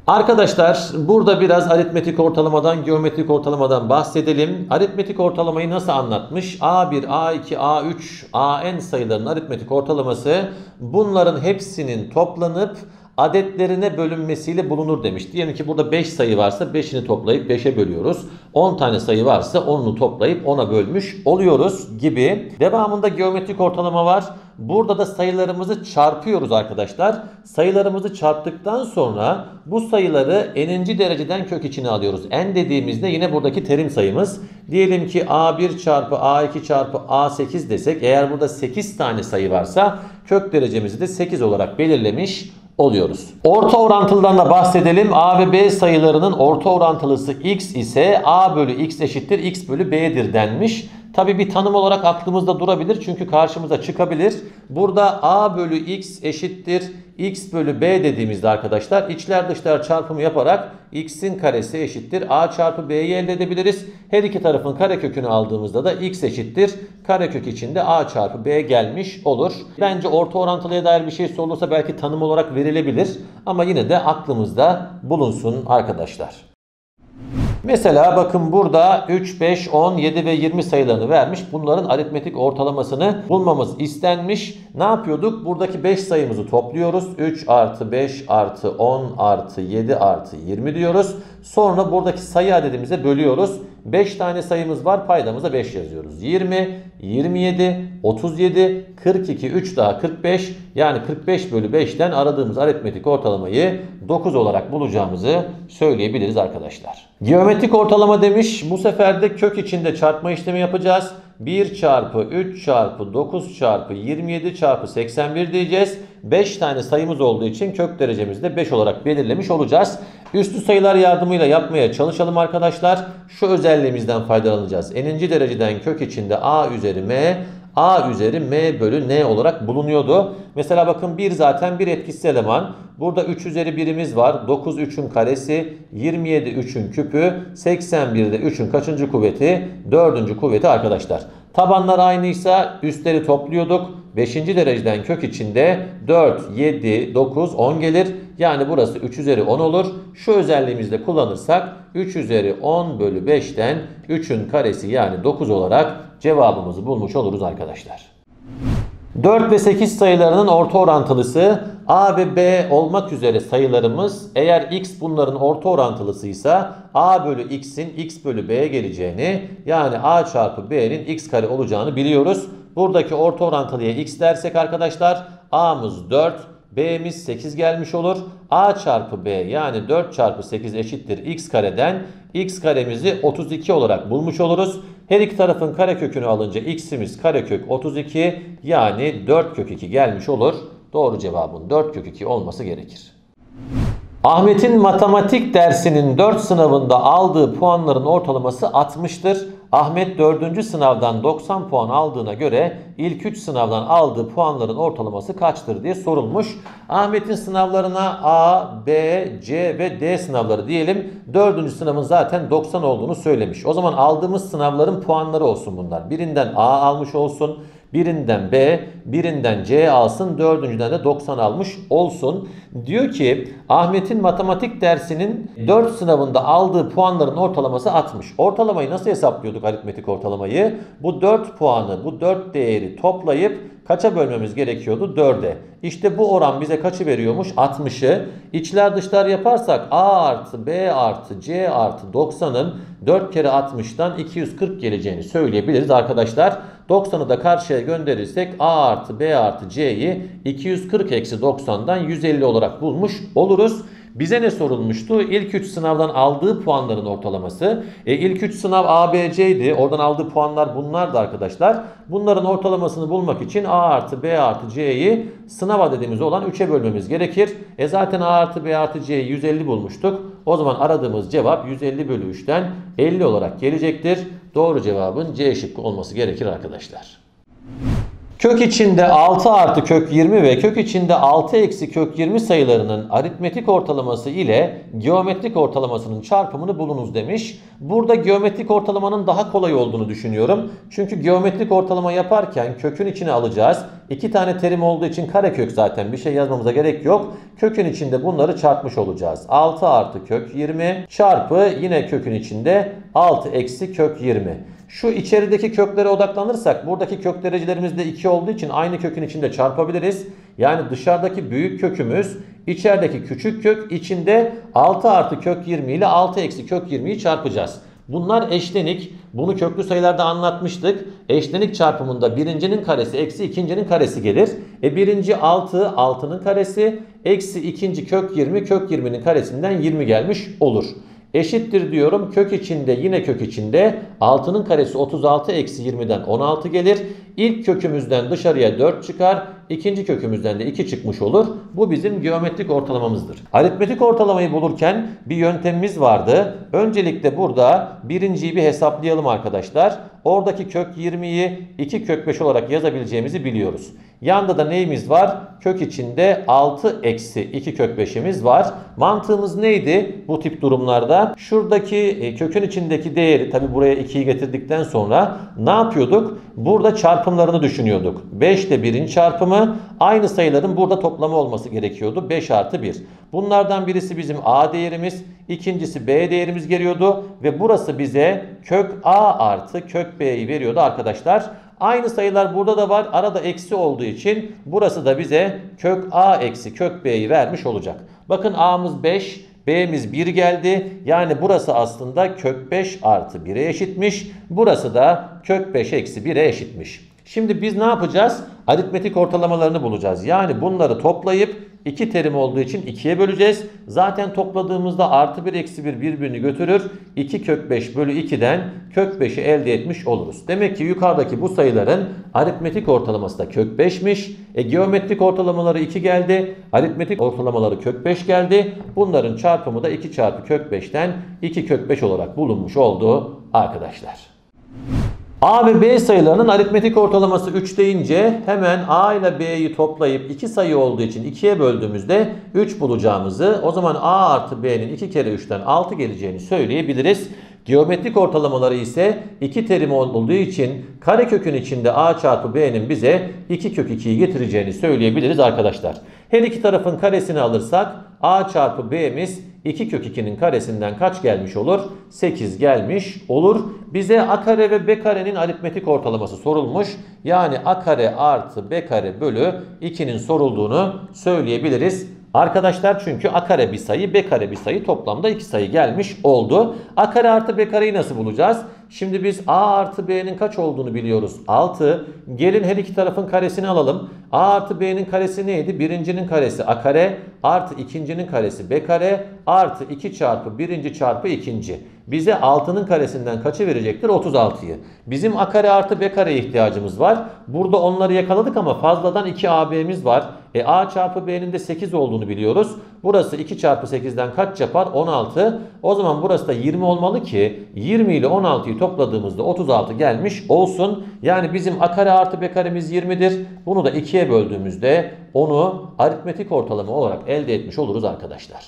Arkadaşlar burada biraz aritmetik ortalamadan, geometrik ortalamadan bahsedelim. Aritmetik ortalamayı nasıl anlatmış? A1, A2, A3, AN sayılarının aritmetik ortalaması bunların hepsinin toplanıp adetlerine bölünmesiyle bulunur demiş. Diyelim ki burada 5 sayı varsa 5'ini toplayıp 5'e bölüyoruz. 10 tane sayı varsa 10'unu toplayıp 10'a bölmüş oluyoruz gibi. Devamında geometrik ortalama var. Burada da sayılarımızı çarpıyoruz arkadaşlar. Sayılarımızı çarptıktan sonra bu sayıları n'inci dereceden kök içine alıyoruz. n dediğimizde yine buradaki terim sayımız. Diyelim ki a1 çarpı a2 çarpı a8 desek eğer burada 8 tane sayı varsa kök derecemizi de 8 olarak belirlemiş oluyoruz. Orta orantılıdan da bahsedelim. A ve B sayılarının orta orantılısı x ise A bölü x eşittir x bölü b'dir denmiş. Tabi bir tanım olarak aklımızda durabilir çünkü karşımıza çıkabilir. Burada a bölü x eşittir x bölü b dediğimizde arkadaşlar içler dışlar çarpımı yaparak x'in karesi eşittir a çarpı b'yi elde edebiliriz. Her iki tarafın karekökünü aldığımızda da x eşittir karekök içinde a çarpı b gelmiş olur. Bence orta orantılıya dair bir şey sorulursa belki tanım olarak verilebilir ama yine de aklımızda bulunsun arkadaşlar. Mesela bakın burada 3, 5, 10, 7 ve 20 sayılarını vermiş. Bunların aritmetik ortalamasını bulmamız istenmiş. Ne yapıyorduk? Buradaki 5 sayımızı topluyoruz. 3 artı 5 artı 10 artı 7 artı 20 diyoruz. Sonra buradaki sayı adedimize bölüyoruz. 5 tane sayımız var. Paydamıza 5 yazıyoruz. 20, 27, 37, 42, 3 daha 45. Yani 45 bölü 5'ten aradığımız aritmetik ortalamayı 9 olarak bulacağımızı söyleyebiliriz arkadaşlar. Geometrik ortalama demiş. Bu sefer de kök içinde çarpma işlemi yapacağız. 1 çarpı 3 çarpı 9 çarpı 27 çarpı 81 diyeceğiz. 5 tane sayımız olduğu için kök derecemizi de 5 olarak belirlemiş olacağız. Üstü sayılar yardımıyla yapmaya çalışalım arkadaşlar. Şu özelliğimizden faydalanacağız. N'inci dereceden kök içinde a üzeri m a üzeri m bölü n olarak bulunuyordu. Mesela bakın 1 zaten bir etkisiz eleman. Burada 3 üzeri 1'imiz var. 9 3'ün karesi, 27 3'ün küpü, 81 de 3'ün kaçıncı kuvveti? 4. kuvveti arkadaşlar. Tabanlar aynıysa üstleri topluyorduk. 5. dereceden kök içinde 4, 7, 9, 10 gelir. Yani burası 3 üzeri 10 olur. Şu özelliğimizde kullanırsak 3 üzeri 10 bölü 5'ten 3'ün karesi yani 9 olarak cevabımızı bulmuş oluruz arkadaşlar. 4 ve 8 sayılarının orta orantılısı a ve b olmak üzere sayılarımız eğer x bunların orta orantılısıysa a bölü x'in x bölü b'ye geleceğini yani a çarpı b'nin x kare olacağını biliyoruz. Buradaki orta orantılıya x dersek arkadaşlar a'mız 4 b'miz 8 gelmiş olur. a çarpı b yani 4 çarpı 8 eşittir x kareden x karemizi 32 olarak bulmuş oluruz. Her iki tarafın karekökünü alınca x'imiz karekök 32 yani 4 kök 2 gelmiş olur. Doğru cevabın 4 kök 2 olması gerekir. Ahmet'in matematik dersinin 4 sınavında aldığı puanların ortalaması 60'tır. Ahmet 4. sınavdan 90 puan aldığına göre ilk 3 sınavdan aldığı puanların ortalaması kaçtır diye sorulmuş. Ahmet'in sınavlarına A, B, C ve D sınavları diyelim. 4. sınavın zaten 90 olduğunu söylemiş. O zaman aldığımız sınavların puanları olsun bunlar. Birinden A almış olsun. Birinden B, birinden C alsın, dördüncüden de 90 almış olsun. Diyor ki Ahmet'in matematik dersinin 4 sınavında aldığı puanların ortalaması 60. Ortalamayı nasıl hesaplıyorduk aritmetik ortalamayı? Bu 4 puanı, bu 4 değeri toplayıp kaça bölmemiz gerekiyordu? 4'e. İşte bu oran bize kaçı veriyormuş? 60'ı. İçler dışlar yaparsak A artı B artı C artı 90'ın 4 kere 60'tan 240 geleceğini söyleyebiliriz arkadaşlar. 90'ı da karşıya gönderirsek A artı B artı C'yi 240 eksi 90'dan 150 olarak bulmuş oluruz. Bize ne sorulmuştu? İlk 3 sınavdan aldığı puanların ortalaması. E, ilk 3 sınav ABC'ydi. Oradan aldığı puanlar bunlardı arkadaşlar. Bunların ortalamasını bulmak için A artı B artı C'yi sınav adedimiz olan 3'e bölmemiz gerekir. E zaten A artı B artı C'yi 150 bulmuştuk. O zaman aradığımız cevap 150 bölü 3'ten 50 olarak gelecektir. Doğru cevabın C şıkkı olması gerekir arkadaşlar. Kök içinde 6 artı kök 20 ve kök içinde 6 eksi kök 20 sayılarının aritmetik ortalaması ile geometrik ortalamasının çarpımını bulunuz demiş. Burada geometrik ortalamanın daha kolay olduğunu düşünüyorum. Çünkü geometrik ortalama yaparken kökün içine alacağız. İki tane terim olduğu için karekök zaten bir şey yazmamıza gerek yok. Kökün içinde bunları çarpmış olacağız. 6 artı kök 20 çarpı yine kökün içinde 6 eksi kök 20. Şu içerideki köklere odaklanırsak buradaki kök derecelerimiz de 2 olduğu için aynı kökün içinde çarpabiliriz. Yani dışarıdaki büyük kökümüz içerideki küçük kök içinde 6 artı kök 20 ile 6 eksi kök 20'yi çarpacağız. Bunlar eşlenik. Bunu köklü sayılarda anlatmıştık. Eşlenik çarpımında birincinin karesi eksi ikincinin karesi gelir. E birinci 6, 6'nın karesi eksi ikinci kök 20, kök 20'nin karesinden 20 gelmiş olur. Eşittir diyorum kök içinde yine kök içinde 6'nın karesi 36 eksi 20'den 16 gelir. İlk kökümüzden dışarıya 4 çıkar. İkinci kökümüzden de 2 çıkmış olur. Bu bizim geometrik ortalamamızdır. Aritmetik ortalamayı bulurken bir yöntemimiz vardı. Öncelikle burada birinciyi bir hesaplayalım arkadaşlar. Oradaki kök 20'yi 2 kök 5 olarak yazabileceğimizi biliyoruz. Yanda da neyimiz var? Kök içinde 6 eksi 2 kök 5'imiz var. Mantığımız neydi bu tip durumlarda? Şuradaki e, kökün içindeki değeri tabi buraya 2'yi getirdikten sonra ne yapıyorduk? Burada çarpımlarını düşünüyorduk. 5 ile 1'in çarpımı aynı sayıların burada toplamı olması gerekiyordu. 5 artı 1. Bunlardan birisi bizim A değerimiz, ikincisi B değerimiz geliyordu ve burası bize kök A artı kök B'yi veriyordu arkadaşlar. Aynı sayılar burada da var. Arada eksi olduğu için burası da bize kök A eksi kök B'yi vermiş olacak. Bakın A'mız 5, B'miz 1 geldi. Yani burası aslında kök 5 artı 1'e eşitmiş. Burası da kök 5 eksi 1'e eşitmiş. Şimdi biz ne yapacağız? Aritmetik ortalamalarını bulacağız. Yani bunları toplayıp iki terim olduğu için ikiye böleceğiz. Zaten topladığımızda artı 1 eksi 1 birbirini götürür. 2 kök 5 bölü 2'den kök 5'i elde etmiş oluruz. Demek ki yukarıdaki bu sayıların aritmetik ortalaması da kök 5'miş. E geometrik ortalamaları 2 geldi. Aritmetik ortalamaları kök 5 geldi. Bunların çarpımı da 2 çarpı kök 5'ten 2 kök 5 olarak bulunmuş oldu arkadaşlar. A ve B sayılarının aritmetik ortalaması 3 deyince hemen A ile B'yi toplayıp 2 sayı olduğu için 2'ye böldüğümüzde 3 bulacağımızı o zaman A artı B'nin 2 kere 3'ten 6 geleceğini söyleyebiliriz. Geometrik ortalamaları ise 2 terim olduğu için karekökün içinde A çarpı B'nin bize 2 kök 2'yi getireceğini söyleyebiliriz arkadaşlar. Her iki tarafın karesini alırsak A çarpı B'miz 2 kök 2'nin karesinden kaç gelmiş olur? 8 gelmiş olur. Bize a kare ve b karenin aritmetik ortalaması sorulmuş. Yani a kare artı b kare bölü 2'nin sorulduğunu söyleyebiliriz. Arkadaşlar çünkü a kare bir sayı, b kare bir sayı toplamda iki sayı gelmiş oldu. a kare artı b kareyi nasıl bulacağız? Şimdi biz a artı b'nin kaç olduğunu biliyoruz. 6. Gelin her iki tarafın karesini alalım. a artı b'nin karesi neydi? Birincinin karesi a kare artı ikincinin karesi b kare artı 2 çarpı birinci çarpı ikinci. Bize 6'nın karesinden kaçı verecektir? 36'yı. Bizim a kare artı b kareye ihtiyacımız var. Burada onları yakaladık ama fazladan 2ab'miz var. E a çarpı b'nin de 8 olduğunu biliyoruz. Burası 2 çarpı 8'den kaç yapar? 16. O zaman burası da 20 olmalı ki 20 ile 16'yı topladığımızda 36 gelmiş olsun. Yani bizim a kare artı b karemiz 20'dir. Bunu da 2'ye böldüğümüzde onu aritmetik ortalama olarak elde etmiş oluruz arkadaşlar.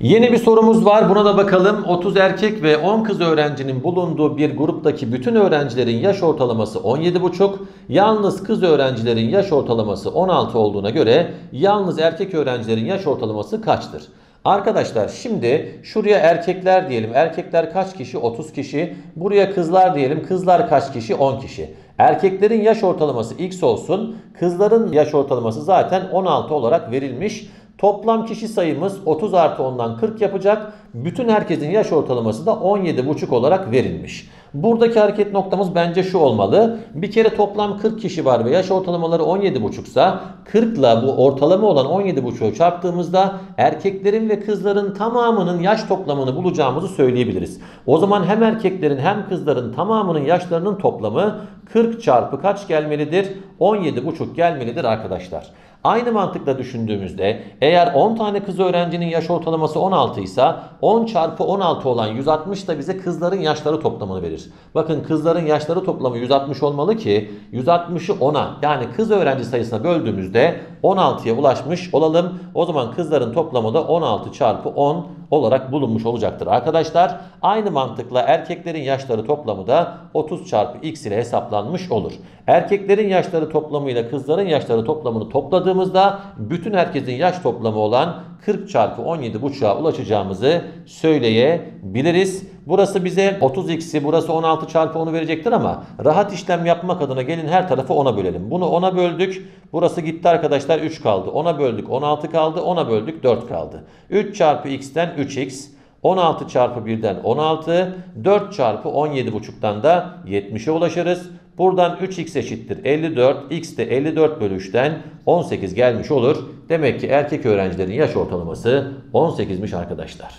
Yeni bir sorumuz var. Buna da bakalım. 30 erkek ve 10 kız öğrencinin bulunduğu bir gruptaki bütün öğrencilerin yaş ortalaması 17,5. Yalnız kız öğrencilerin yaş ortalaması 16 olduğuna göre yalnız erkek öğrencilerin yaş ortalaması kaçtır? Arkadaşlar şimdi şuraya erkekler diyelim. Erkekler kaç kişi? 30 kişi. Buraya kızlar diyelim. Kızlar kaç kişi? 10 kişi. Erkeklerin yaş ortalaması x olsun. Kızların yaş ortalaması zaten 16 olarak verilmiş. Toplam kişi sayımız 30 artı 10'dan 40 yapacak. Bütün herkesin yaş ortalaması da 17,5 olarak verilmiş. Buradaki hareket noktamız bence şu olmalı. Bir kere toplam 40 kişi var ve yaş ortalamaları 17,5 sa 40 ile bu ortalama olan 17,5'u çarptığımızda erkeklerin ve kızların tamamının yaş toplamını bulacağımızı söyleyebiliriz. O zaman hem erkeklerin hem kızların tamamının yaşlarının toplamı 40 çarpı kaç gelmelidir? 17,5 gelmelidir arkadaşlar. Aynı mantıkla düşündüğümüzde eğer 10 tane kız öğrencinin yaş ortalaması 16 ise 10 çarpı 16 olan 160 da bize kızların yaşları toplamını verir. Bakın kızların yaşları toplamı 160 olmalı ki 160'ı 10'a yani kız öğrenci sayısına böldüğümüzde 16'ya ulaşmış olalım. O zaman kızların toplamı da 16 çarpı 10 olarak bulunmuş olacaktır arkadaşlar. Aynı mantıkla erkeklerin yaşları toplamı da 30 çarpı x ile hesaplanmış olur. Erkeklerin yaşları toplamıyla kızların yaşları toplamını topladığımızda bütün herkesin yaş toplamı olan 40 çarpı 17 buçuğa ulaşacağımızı söyleyebiliriz. Burası bize 30x'i burası 16 çarpı 10'u verecektir ama rahat işlem yapmak adına gelin her tarafı 10'a bölelim. Bunu 10'a böldük. Burası gitti arkadaşlar 3 kaldı. 10'a böldük 16 kaldı. 10'a böldük 4 kaldı. 3 çarpı x'ten 3x. 16 çarpı 1'den 16. 4 çarpı 17,5'tan da 70'e ulaşırız. Buradan 3x eşittir 54. X de 54 bölü 3'ten 18 gelmiş olur. Demek ki erkek öğrencilerin yaş ortalaması 18'miş arkadaşlar.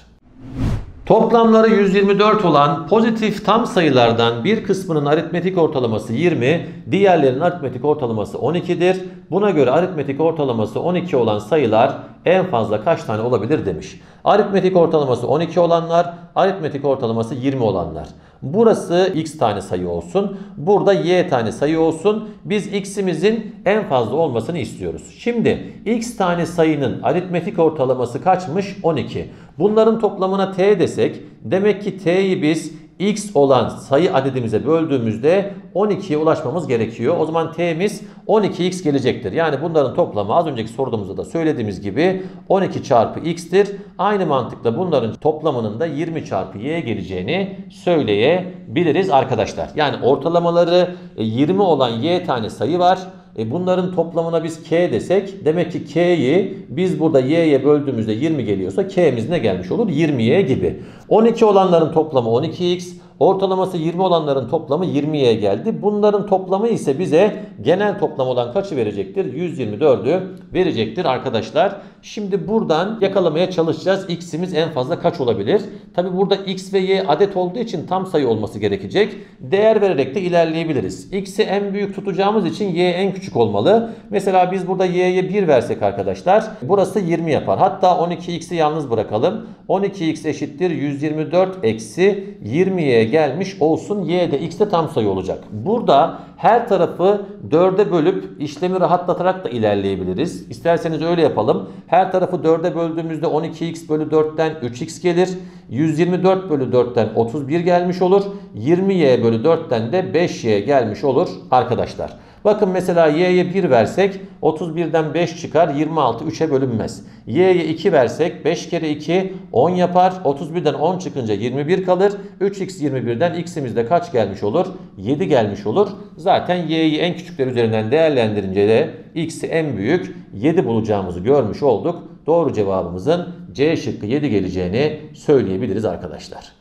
Toplamları 124 olan pozitif tam sayılardan bir kısmının aritmetik ortalaması 20, diğerlerinin aritmetik ortalaması 12'dir. Buna göre aritmetik ortalaması 12 olan sayılar en fazla kaç tane olabilir demiş. Aritmetik ortalaması 12 olanlar, aritmetik ortalaması 20 olanlar. Burası x tane sayı olsun. Burada y tane sayı olsun. Biz x'imizin en fazla olmasını istiyoruz. Şimdi x tane sayının aritmetik ortalaması kaçmış? 12. Bunların toplamına t desek demek ki t'yi biz x olan sayı adedimize böldüğümüzde 12'ye ulaşmamız gerekiyor. O zaman t'miz 12x gelecektir. Yani bunların toplamı az önceki sorduğumuzda da söylediğimiz gibi 12 çarpı x'tir. Aynı mantıkla bunların toplamının da 20 çarpı y geleceğini söyleyebiliriz arkadaşlar. Yani ortalamaları 20 olan y tane sayı var. E bunların toplamına biz k desek demek ki k'yi biz burada y'ye böldüğümüzde 20 geliyorsa k'miz ne gelmiş olur? 20y gibi. 12 olanların toplamı 12x, ortalaması 20 olanların toplamı 20'ye geldi. Bunların toplamı ise bize genel toplam olan kaçı verecektir? 124'ü verecektir arkadaşlar. Şimdi buradan yakalamaya çalışacağız. X'imiz en fazla kaç olabilir? Tabi burada X ve Y adet olduğu için tam sayı olması gerekecek. Değer vererek de ilerleyebiliriz. X'i en büyük tutacağımız için Y en küçük olmalı. Mesela biz burada Y'ye 1 versek arkadaşlar burası 20 yapar. Hatta 12X'i yalnız bırakalım. 12X eşittir 124 eksi 20'ye gelmiş olsun. Y de X'te tam sayı olacak. Burada her tarafı 4'e bölüp işlemi rahatlatarak da ilerleyebiliriz. İsterseniz öyle yapalım. Her tarafı 4'e böldüğümüzde 12x bölü 4'ten 3x gelir. 124 bölü 4'ten 31 gelmiş olur. 20y bölü 4'ten de 5y gelmiş olur arkadaşlar. Bakın mesela y'ye 1 versek 31'den 5 çıkar 26 3'e bölünmez. y'ye 2 versek 5 kere 2 10 yapar. 31'den 10 çıkınca 21 kalır. 3x 21'den x'imiz de kaç gelmiş olur? 7 gelmiş olur. Zaten y'yi en küçükler üzerinden değerlendirince de x'i en büyük 7 bulacağımızı görmüş olduk. Doğru cevabımızın C şıkkı 7 geleceğini söyleyebiliriz arkadaşlar.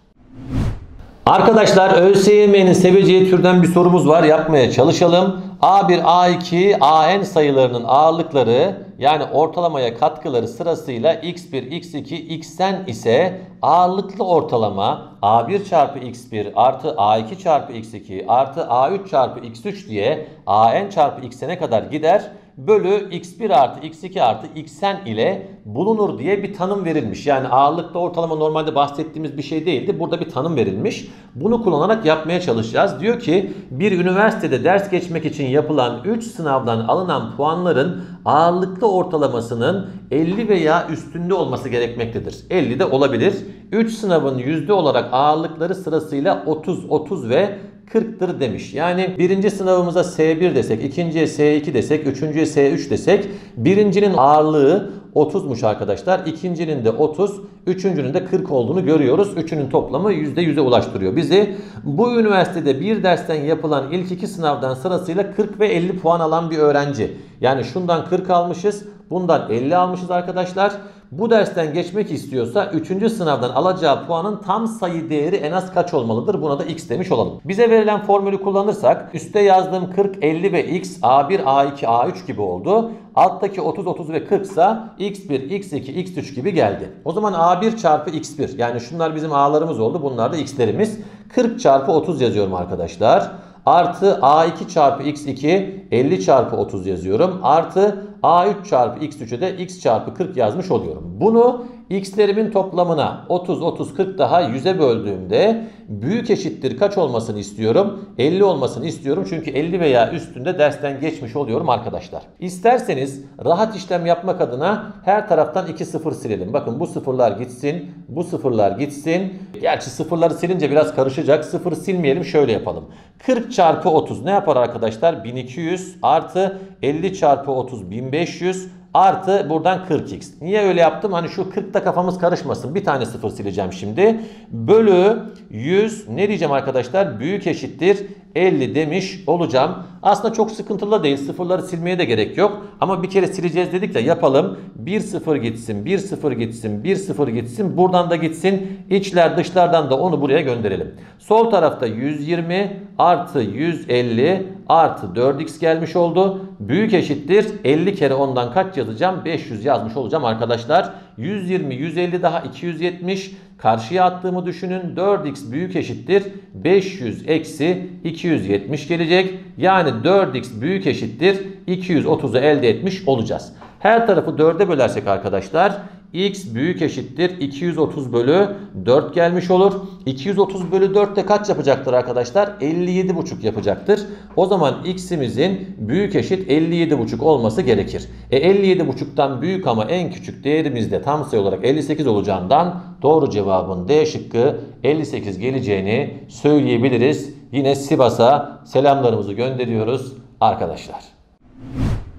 Arkadaşlar ÖSYM'nin seveceği türden bir sorumuz var. Yapmaya çalışalım. A1, A2, AN sayılarının ağırlıkları yani ortalamaya katkıları sırasıyla x1, x2, xn ise ağırlıklı ortalama A1 çarpı x1 artı A2 çarpı x2 artı A3 çarpı x3 diye AN çarpı xn'e kadar gider bölü x1 artı x2 artı xn ile bulunur diye bir tanım verilmiş. Yani ağırlıkta ortalama normalde bahsettiğimiz bir şey değildi. Burada bir tanım verilmiş. Bunu kullanarak yapmaya çalışacağız. Diyor ki bir üniversitede ders geçmek için yapılan 3 sınavdan alınan puanların ağırlıklı ortalamasının 50 veya üstünde olması gerekmektedir. 50 de olabilir. 3 sınavın yüzde olarak ağırlıkları sırasıyla 30, 30 ve 40'tır demiş. Yani birinci sınavımıza S1 desek, ikinciye S2 desek, üçüncüye S3 desek birincinin ağırlığı 30'muş arkadaşlar. İkincinin de 30, üçüncünün de 40 olduğunu görüyoruz. Üçünün toplamı %100'e ulaştırıyor bizi. Bu üniversitede bir dersten yapılan ilk iki sınavdan sırasıyla 40 ve 50 puan alan bir öğrenci. Yani şundan 40 almışız, bundan 50 almışız arkadaşlar. Bu dersten geçmek istiyorsa 3. sınavdan alacağı puanın tam sayı değeri en az kaç olmalıdır? Buna da x demiş olalım. Bize verilen formülü kullanırsak üstte yazdığım 40, 50 ve x A1, A2, A3 gibi oldu. Alttaki 30, 30 ve 40 ise x1, x2, x3 gibi geldi. O zaman A1 çarpı x1 yani şunlar bizim A'larımız oldu. Bunlar da x'lerimiz. 40 çarpı 30 yazıyorum arkadaşlar. Artı A2 çarpı x2 50 çarpı 30 yazıyorum. Artı A3 çarpı x3'e de x çarpı 40 yazmış oluyorum. Bunu x'lerimin toplamına 30, 30, 40 daha 100'e böldüğümde büyük eşittir kaç olmasını istiyorum? 50 olmasını istiyorum. Çünkü 50 veya üstünde dersten geçmiş oluyorum arkadaşlar. İsterseniz rahat işlem yapmak adına her taraftan 2 sıfır silelim. Bakın bu sıfırlar gitsin, bu sıfırlar gitsin. Gerçi sıfırları silince biraz karışacak. Sıfır silmeyelim şöyle yapalım. 40 çarpı 30 ne yapar arkadaşlar? 1200 artı 50 çarpı 30 1500 Artı buradan 40x. Niye öyle yaptım? Hani şu 40'ta kafamız karışmasın. Bir tane sıfır sileceğim şimdi. Bölü 100 ne diyeceğim arkadaşlar? Büyük eşittir 50 demiş olacağım. Aslında çok sıkıntılı değil. Sıfırları silmeye de gerek yok. Ama bir kere sileceğiz dedik de yapalım. 1 sıfır gitsin, 1 sıfır gitsin, 1 sıfır gitsin. Buradan da gitsin. İçler dışlardan da onu buraya gönderelim. Sol tarafta 120 artı 150 artı 4x gelmiş oldu. Büyük eşittir 50 kere ondan kaç yazacağım? 500 yazmış olacağım arkadaşlar. 120, 150 daha 270. Karşıya attığımı düşünün. 4x büyük eşittir. 500 eksi 270 gelecek. Yani 4x büyük eşittir. 230'u elde etmiş olacağız. Her tarafı 4'e bölersek arkadaşlar x büyük eşittir 230 bölü 4 gelmiş olur. 230 bölü 4 de kaç yapacaktır arkadaşlar? 57,5 yapacaktır. O zaman x'imizin büyük eşit 57,5 olması gerekir. E 57,5'tan büyük ama en küçük değerimiz de tam sayı olarak 58 olacağından doğru cevabın D şıkkı 58 geleceğini söyleyebiliriz. Yine Sivas'a selamlarımızı gönderiyoruz arkadaşlar.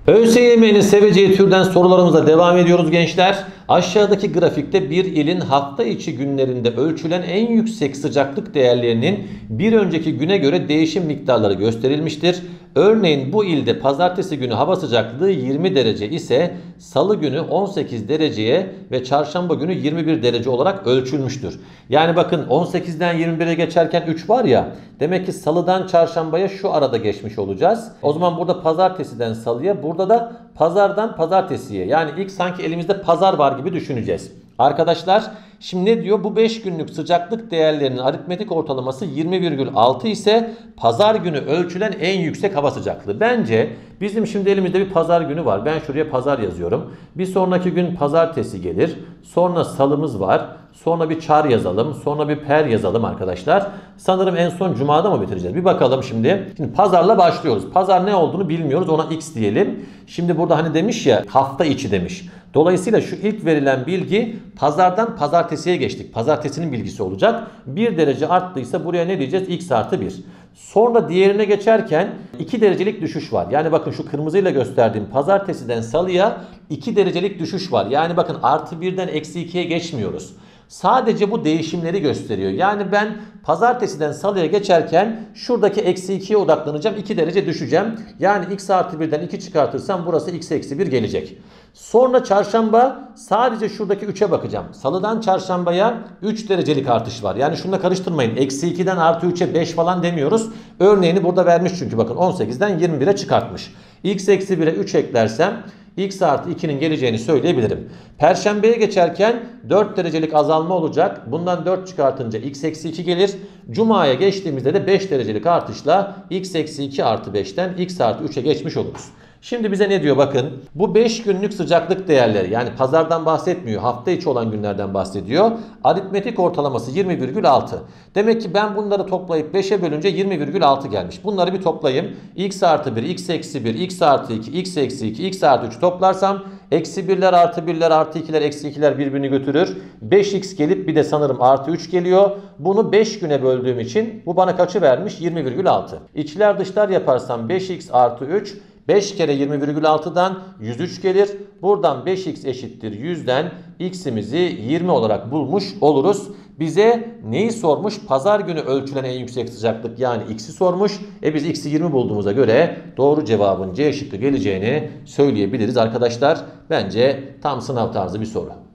ÖSYM'nin seveceği türden sorularımıza devam ediyoruz gençler. Aşağıdaki grafikte bir ilin hafta içi günlerinde ölçülen en yüksek sıcaklık değerlerinin bir önceki güne göre değişim miktarları gösterilmiştir. Örneğin bu ilde pazartesi günü hava sıcaklığı 20 derece ise salı günü 18 dereceye ve çarşamba günü 21 derece olarak ölçülmüştür. Yani bakın 18'den 21'e geçerken 3 var ya demek ki salıdan çarşambaya şu arada geçmiş olacağız. O zaman burada pazartesiden salıya burada da pazardan pazartesiye yani ilk sanki elimizde pazar var gibi düşüneceğiz. Arkadaşlar şimdi ne diyor? Bu 5 günlük sıcaklık değerlerinin aritmetik ortalaması 20,6 ise pazar günü ölçülen en yüksek hava sıcaklığı. Bence bizim şimdi elimizde bir pazar günü var. Ben şuraya pazar yazıyorum. Bir sonraki gün pazartesi gelir. Sonra salımız var. Sonra bir çar yazalım. Sonra bir per yazalım arkadaşlar. Sanırım en son cumada mı bitireceğiz? Bir bakalım şimdi. Şimdi pazarla başlıyoruz. Pazar ne olduğunu bilmiyoruz. Ona x diyelim. Şimdi burada hani demiş ya hafta içi demiş. Dolayısıyla şu ilk verilen bilgi pazardan pazartesiye geçtik. Pazartesinin bilgisi olacak. 1 derece arttıysa buraya ne diyeceğiz? x artı 1. Sonra diğerine geçerken 2 derecelik düşüş var. Yani bakın şu kırmızıyla gösterdiğim pazartesiden salıya 2 derecelik düşüş var. Yani bakın artı 1'den eksi 2'ye geçmiyoruz. Sadece bu değişimleri gösteriyor. Yani ben pazartesiden salıya geçerken şuradaki eksi 2'ye odaklanacağım. 2 derece düşeceğim. Yani x artı 1'den 2 çıkartırsam burası x eksi 1 gelecek. Sonra çarşamba sadece şuradaki 3'e bakacağım. Salıdan çarşambaya 3 derecelik artış var. Yani şununla karıştırmayın. Eksi 2'den artı 3'e 5 falan demiyoruz. Örneğini burada vermiş çünkü bakın 18'den 21'e çıkartmış. x eksi 1'e 3 eklersem x artı 2'nin geleceğini söyleyebilirim. Perşembeye geçerken 4 derecelik azalma olacak. Bundan 4 çıkartınca x eksi 2 gelir. Cuma'ya geçtiğimizde de 5 derecelik artışla x eksi 2 artı 5'ten x artı 3'e geçmiş oluruz. Şimdi bize ne diyor bakın. Bu 5 günlük sıcaklık değerleri yani pazardan bahsetmiyor. Hafta içi olan günlerden bahsediyor. Aritmetik ortalaması 20,6. Demek ki ben bunları toplayıp 5'e bölünce 20,6 gelmiş. Bunları bir toplayayım. x artı 1, x eksi 1, x artı 2, x eksi 2, x artı 3 toplarsam eksi 1'ler artı 1'ler artı 2'ler eksi 2'ler birbirini götürür. 5x gelip bir de sanırım artı 3 geliyor. Bunu 5 güne böldüğüm için bu bana kaçı vermiş? 20,6. İçler dışlar yaparsam 5x artı 3 5 kere 20,6'dan 103 gelir. Buradan 5x eşittir 100'den x'imizi 20 olarak bulmuş oluruz. Bize neyi sormuş? Pazar günü ölçülen en yüksek sıcaklık yani x'i sormuş. E biz x'i 20 bulduğumuza göre doğru cevabın C şıkkı geleceğini söyleyebiliriz arkadaşlar. Bence tam sınav tarzı bir soru.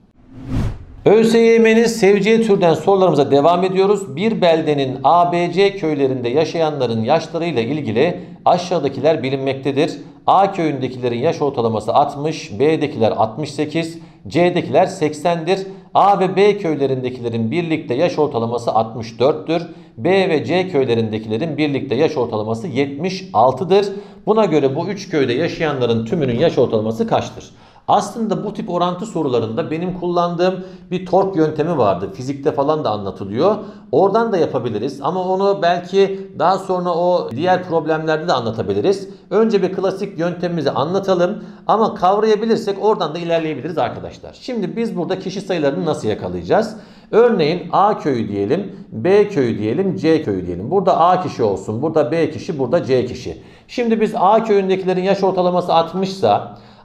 ÖSYM'nin seveceği türden sorularımıza devam ediyoruz. Bir beldenin ABC köylerinde yaşayanların yaşlarıyla ilgili aşağıdakiler bilinmektedir. A köyündekilerin yaş ortalaması 60, B'dekiler 68, C'dekiler 80'dir. A ve B köylerindekilerin birlikte yaş ortalaması 64'tür. B ve C köylerindekilerin birlikte yaş ortalaması 76'dır. Buna göre bu 3 köyde yaşayanların tümünün yaş ortalaması kaçtır? Aslında bu tip orantı sorularında benim kullandığım bir tork yöntemi vardı. Fizikte falan da anlatılıyor. Oradan da yapabiliriz ama onu belki daha sonra o diğer problemlerde de anlatabiliriz. Önce bir klasik yöntemimizi anlatalım ama kavrayabilirsek oradan da ilerleyebiliriz arkadaşlar. Şimdi biz burada kişi sayılarını nasıl yakalayacağız? Örneğin A köyü diyelim, B köyü diyelim, C köyü diyelim. Burada A kişi olsun, burada B kişi, burada C kişi. Şimdi biz A köyündekilerin yaş ortalaması 60 ise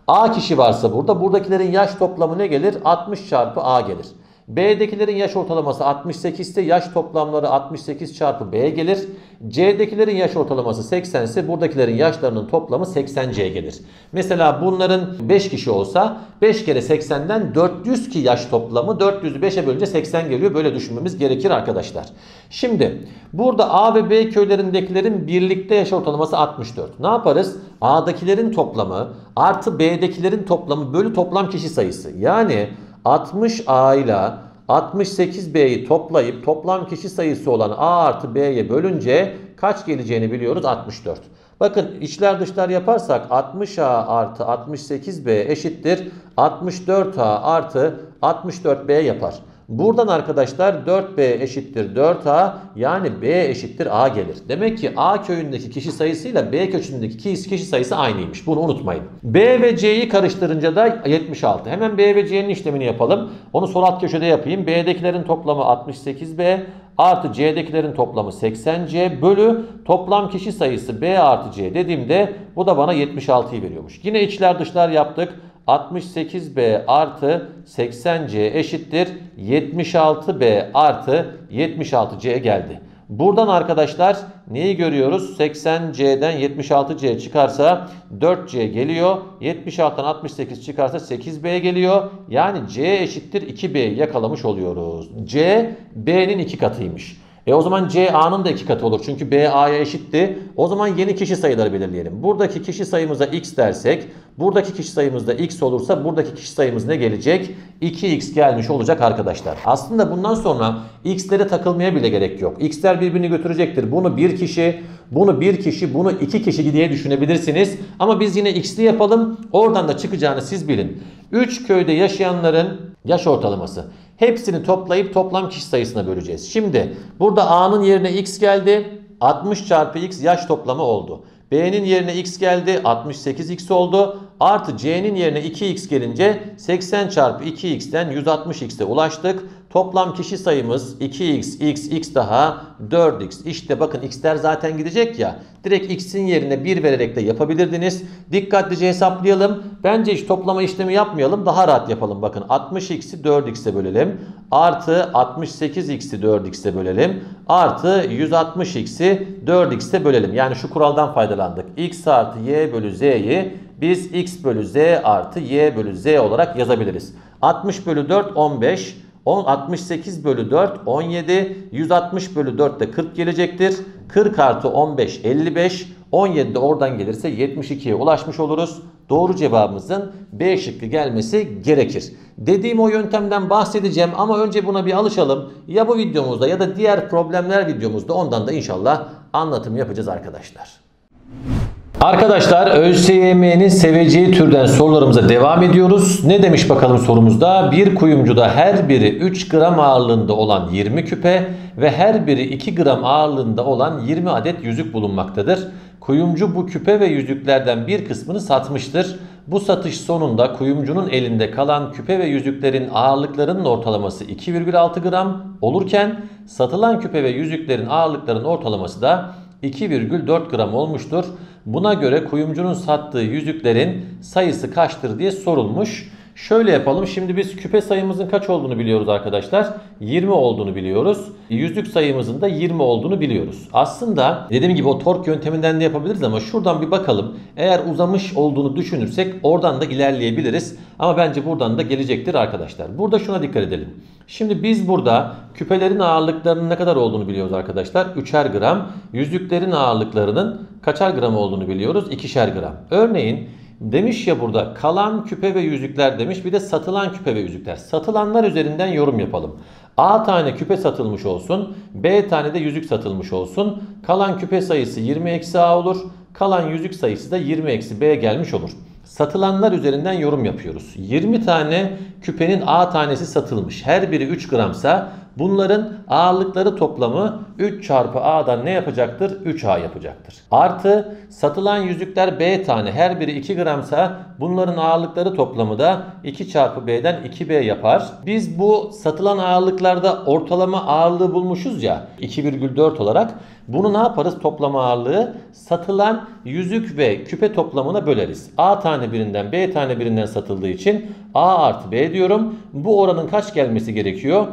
A kişi varsa burada buradakilerin yaş toplamı ne gelir? 60 çarpı A gelir. B'dekilerin yaş ortalaması 68 ise yaş toplamları 68 çarpı B gelir. C'dekilerin yaş ortalaması 80 ise buradakilerin yaşlarının toplamı 80C gelir. Mesela bunların 5 kişi olsa 5 kere 80'den 400 ki yaş toplamı 400'ü 5'e bölünce 80 geliyor. Böyle düşünmemiz gerekir arkadaşlar. Şimdi burada A ve B köylerindekilerin birlikte yaş ortalaması 64. Ne yaparız? A'dakilerin toplamı artı B'dekilerin toplamı bölü toplam kişi sayısı. Yani 60A ile 68B'yi toplayıp toplam kişi sayısı olan A artı B'ye bölünce kaç geleceğini biliyoruz 64. Bakın içler dışlar yaparsak 60A artı 68B eşittir 64A artı 64B yapar. Buradan arkadaşlar 4B eşittir 4A yani B eşittir A gelir. Demek ki A köyündeki kişi sayısıyla B köyündeki kişi sayısı aynıymış. Bunu unutmayın. B ve C'yi karıştırınca da 76. Hemen B ve C'nin işlemini yapalım. Onu sol alt köşede yapayım. B'dekilerin toplamı 68B artı C'dekilerin toplamı 80C bölü toplam kişi sayısı B artı C dediğimde bu da bana 76'yı veriyormuş. Yine içler dışlar yaptık. 68B artı 80C eşittir 76B artı 76C geldi. Buradan arkadaşlar neyi görüyoruz? 80C'den 76C çıkarsa 4C geliyor. 76'dan 68 çıkarsa 8B geliyor. Yani C eşittir 2B yakalamış oluyoruz. C B'nin iki katıymış. E o zaman C A'nın da iki katı olur. Çünkü B A'ya eşitti. O zaman yeni kişi sayıları belirleyelim. Buradaki kişi sayımıza x dersek, buradaki kişi sayımızda x olursa buradaki kişi sayımız ne gelecek? 2x gelmiş olacak arkadaşlar. Aslında bundan sonra x'lere takılmaya bile gerek yok. x'ler birbirini götürecektir. Bunu bir kişi, bunu bir kişi, bunu iki kişi diye düşünebilirsiniz. Ama biz yine x'li yapalım. Oradan da çıkacağını siz bilin. 3 köyde yaşayanların yaş ortalaması. Hepsini toplayıp toplam kişi sayısına böleceğiz. Şimdi burada A'nın yerine X geldi. 60 çarpı X yaş toplamı oldu. B'nin yerine X geldi. 68X oldu. Artı C'nin yerine 2X gelince 80 çarpı 2X'ten 160X'e ulaştık. Toplam kişi sayımız 2x, x, x daha 4x. İşte bakın x'ler zaten gidecek ya. Direkt x'in yerine 1 vererek de yapabilirdiniz. Dikkatlice hesaplayalım. Bence hiç toplama işlemi yapmayalım. Daha rahat yapalım. Bakın 60x'i 4x'e bölelim. Artı 68x'i 4x'e bölelim. Artı 160x'i 4x'e bölelim. Yani şu kuraldan faydalandık. x artı y bölü z'yi biz x bölü z artı y bölü z olarak yazabiliriz. 60 bölü 4 15. 10, 68 bölü 4 17. 160 bölü 4 de 40 gelecektir. 40 artı 15 55. 17 de oradan gelirse 72'ye ulaşmış oluruz. Doğru cevabımızın B şıkkı gelmesi gerekir. Dediğim o yöntemden bahsedeceğim ama önce buna bir alışalım. Ya bu videomuzda ya da diğer problemler videomuzda ondan da inşallah anlatım yapacağız arkadaşlar. Arkadaşlar ÖSYM'nin seveceği türden sorularımıza devam ediyoruz. Ne demiş bakalım sorumuzda? Bir kuyumcuda her biri 3 gram ağırlığında olan 20 küpe ve her biri 2 gram ağırlığında olan 20 adet yüzük bulunmaktadır. Kuyumcu bu küpe ve yüzüklerden bir kısmını satmıştır. Bu satış sonunda kuyumcunun elinde kalan küpe ve yüzüklerin ağırlıklarının ortalaması 2,6 gram olurken satılan küpe ve yüzüklerin ağırlıklarının ortalaması da 2,4 gram olmuştur. Buna göre kuyumcunun sattığı yüzüklerin sayısı kaçtır diye sorulmuş. Şöyle yapalım. Şimdi biz küpe sayımızın kaç olduğunu biliyoruz arkadaşlar. 20 olduğunu biliyoruz. Yüzük sayımızın da 20 olduğunu biliyoruz. Aslında dediğim gibi o tork yönteminden de yapabiliriz ama şuradan bir bakalım. Eğer uzamış olduğunu düşünürsek oradan da ilerleyebiliriz. Ama bence buradan da gelecektir arkadaşlar. Burada şuna dikkat edelim. Şimdi biz burada küpelerin ağırlıklarının ne kadar olduğunu biliyoruz arkadaşlar. 3'er gram. Yüzüklerin ağırlıklarının kaçar gram olduğunu biliyoruz. 2'şer gram. Örneğin Demiş ya burada kalan küpe ve yüzükler demiş. Bir de satılan küpe ve yüzükler. Satılanlar üzerinden yorum yapalım. A tane küpe satılmış olsun. B tane de yüzük satılmış olsun. Kalan küpe sayısı 20 eksi A olur. Kalan yüzük sayısı da 20 eksi B gelmiş olur. Satılanlar üzerinden yorum yapıyoruz. 20 tane küpenin A tanesi satılmış. Her biri 3 gramsa bunların ağırlıkları toplamı 3 çarpı A'dan ne yapacaktır? 3A yapacaktır. Artı satılan yüzükler B tane her biri 2 gramsa bunların ağırlıkları toplamı da 2 çarpı B'den 2B yapar. Biz bu satılan ağırlıklarda ortalama ağırlığı bulmuşuz ya 2,4 olarak. Bunu ne yaparız? Toplama ağırlığı satılan yüzük ve küpe toplamına böleriz. A tane birinden B tane birinden satıldığı için A artı B diyorum. Bu oranın kaç gelmesi gerekiyor?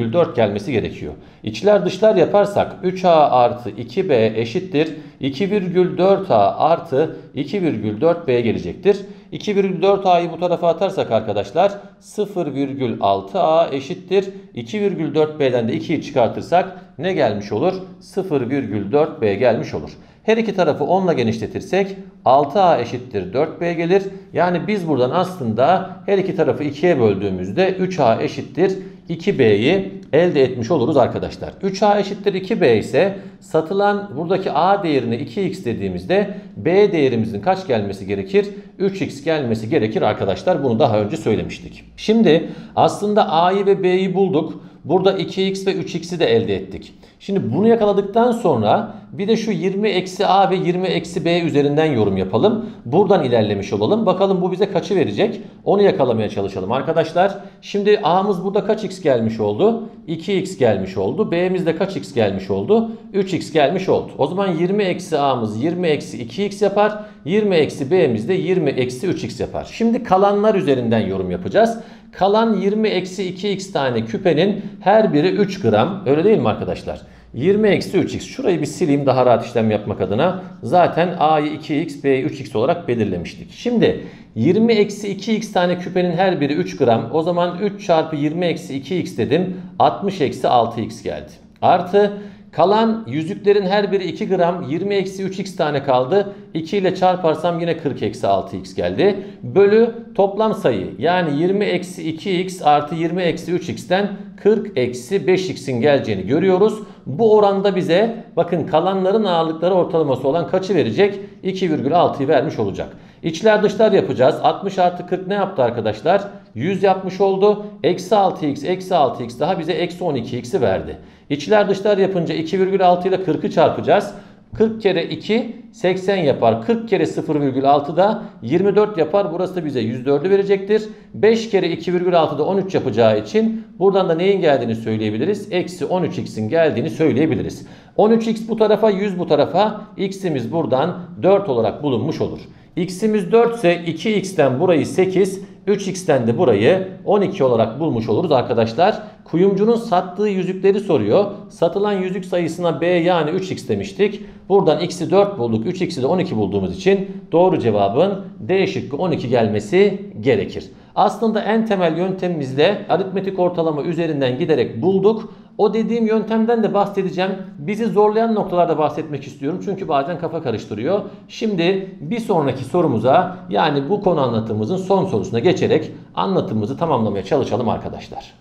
2,4 gelmesi gerekiyor. İçler dışlar yaparsak 3A artı 2B eşittir. 2,4A artı 2,4B gelecektir. 2,4A'yı bu tarafa atarsak arkadaşlar 0,6A eşittir. 2,4B'den de 2'yi çıkartırsak ne gelmiş olur? 0,4B gelmiş olur. Her iki tarafı 10 ile genişletirsek 6A eşittir 4B gelir. Yani biz buradan aslında her iki tarafı 2'ye böldüğümüzde 3A eşittir 2B'yi elde etmiş oluruz arkadaşlar. 3A eşittir 2B ise satılan buradaki A değerini 2X dediğimizde B değerimizin kaç gelmesi gerekir? 3X gelmesi gerekir arkadaşlar. Bunu daha önce söylemiştik. Şimdi aslında A'yı ve B'yi bulduk. Burada 2x ve 3x'i de elde ettik. Şimdi bunu yakaladıktan sonra bir de şu 20 eksi a ve 20 eksi b üzerinden yorum yapalım. Buradan ilerlemiş olalım. Bakalım bu bize kaçı verecek? Onu yakalamaya çalışalım arkadaşlar. Şimdi a'mız burada kaç x gelmiş oldu? 2x gelmiş oldu. b'miz de kaç x gelmiş oldu? 3x gelmiş oldu. O zaman 20 eksi a'mız 20 eksi 2x yapar. 20 eksi b'miz de 20 eksi 3x yapar. Şimdi kalanlar üzerinden yorum yapacağız. Kalan 20 eksi 2x tane küpenin her biri 3 gram. Öyle değil mi arkadaşlar? 20 eksi 3x. Şurayı bir sileyim daha rahat işlem yapmak adına. Zaten a'yı 2x, b'yi 3x olarak belirlemiştik. Şimdi 20 eksi 2x tane küpenin her biri 3 gram. O zaman 3 çarpı 20 eksi 2x dedim. 60 eksi 6x geldi. Artı Kalan yüzüklerin her biri 2 gram 20 eksi 3x tane kaldı. 2 ile çarparsam yine 40 eksi 6x geldi. Bölü toplam sayı yani 20 eksi 2x artı 20 eksi 3x'ten 40 eksi 5x'in geleceğini görüyoruz. Bu oranda bize bakın kalanların ağırlıkları ortalaması olan kaçı verecek? 2,6'yı vermiş olacak. İçler dışlar yapacağız. 60 artı 40 ne yaptı arkadaşlar? 100 yapmış oldu. Eksi 6x eksi 6x daha bize eksi 12x'i verdi. İçler dışlar yapınca 2,6 ile 40'ı çarpacağız. 40 kere 2 80 yapar. 40 kere 0,6 da 24 yapar. Burası da bize 104'ü verecektir. 5 kere 2,6 da 13 yapacağı için buradan da neyin geldiğini söyleyebiliriz. Eksi 13x'in geldiğini söyleyebiliriz. 13x bu tarafa 100 bu tarafa x'imiz buradan 4 olarak bulunmuş olur. x'imiz 4 ise 2x'ten burayı 8 3x'ten de burayı 12 olarak bulmuş oluruz arkadaşlar. Kuyumcunun sattığı yüzükleri soruyor. Satılan yüzük sayısına B yani 3x demiştik. Buradan x'i 4 bulduk. 3x'i de 12 bulduğumuz için doğru cevabın D şıkkı 12 gelmesi gerekir. Aslında en temel yöntemimizle aritmetik ortalama üzerinden giderek bulduk. O dediğim yöntemden de bahsedeceğim. Bizi zorlayan noktalarda bahsetmek istiyorum. Çünkü bazen kafa karıştırıyor. Şimdi bir sonraki sorumuza yani bu konu anlatımımızın son sorusuna geçerek anlatımımızı tamamlamaya çalışalım arkadaşlar.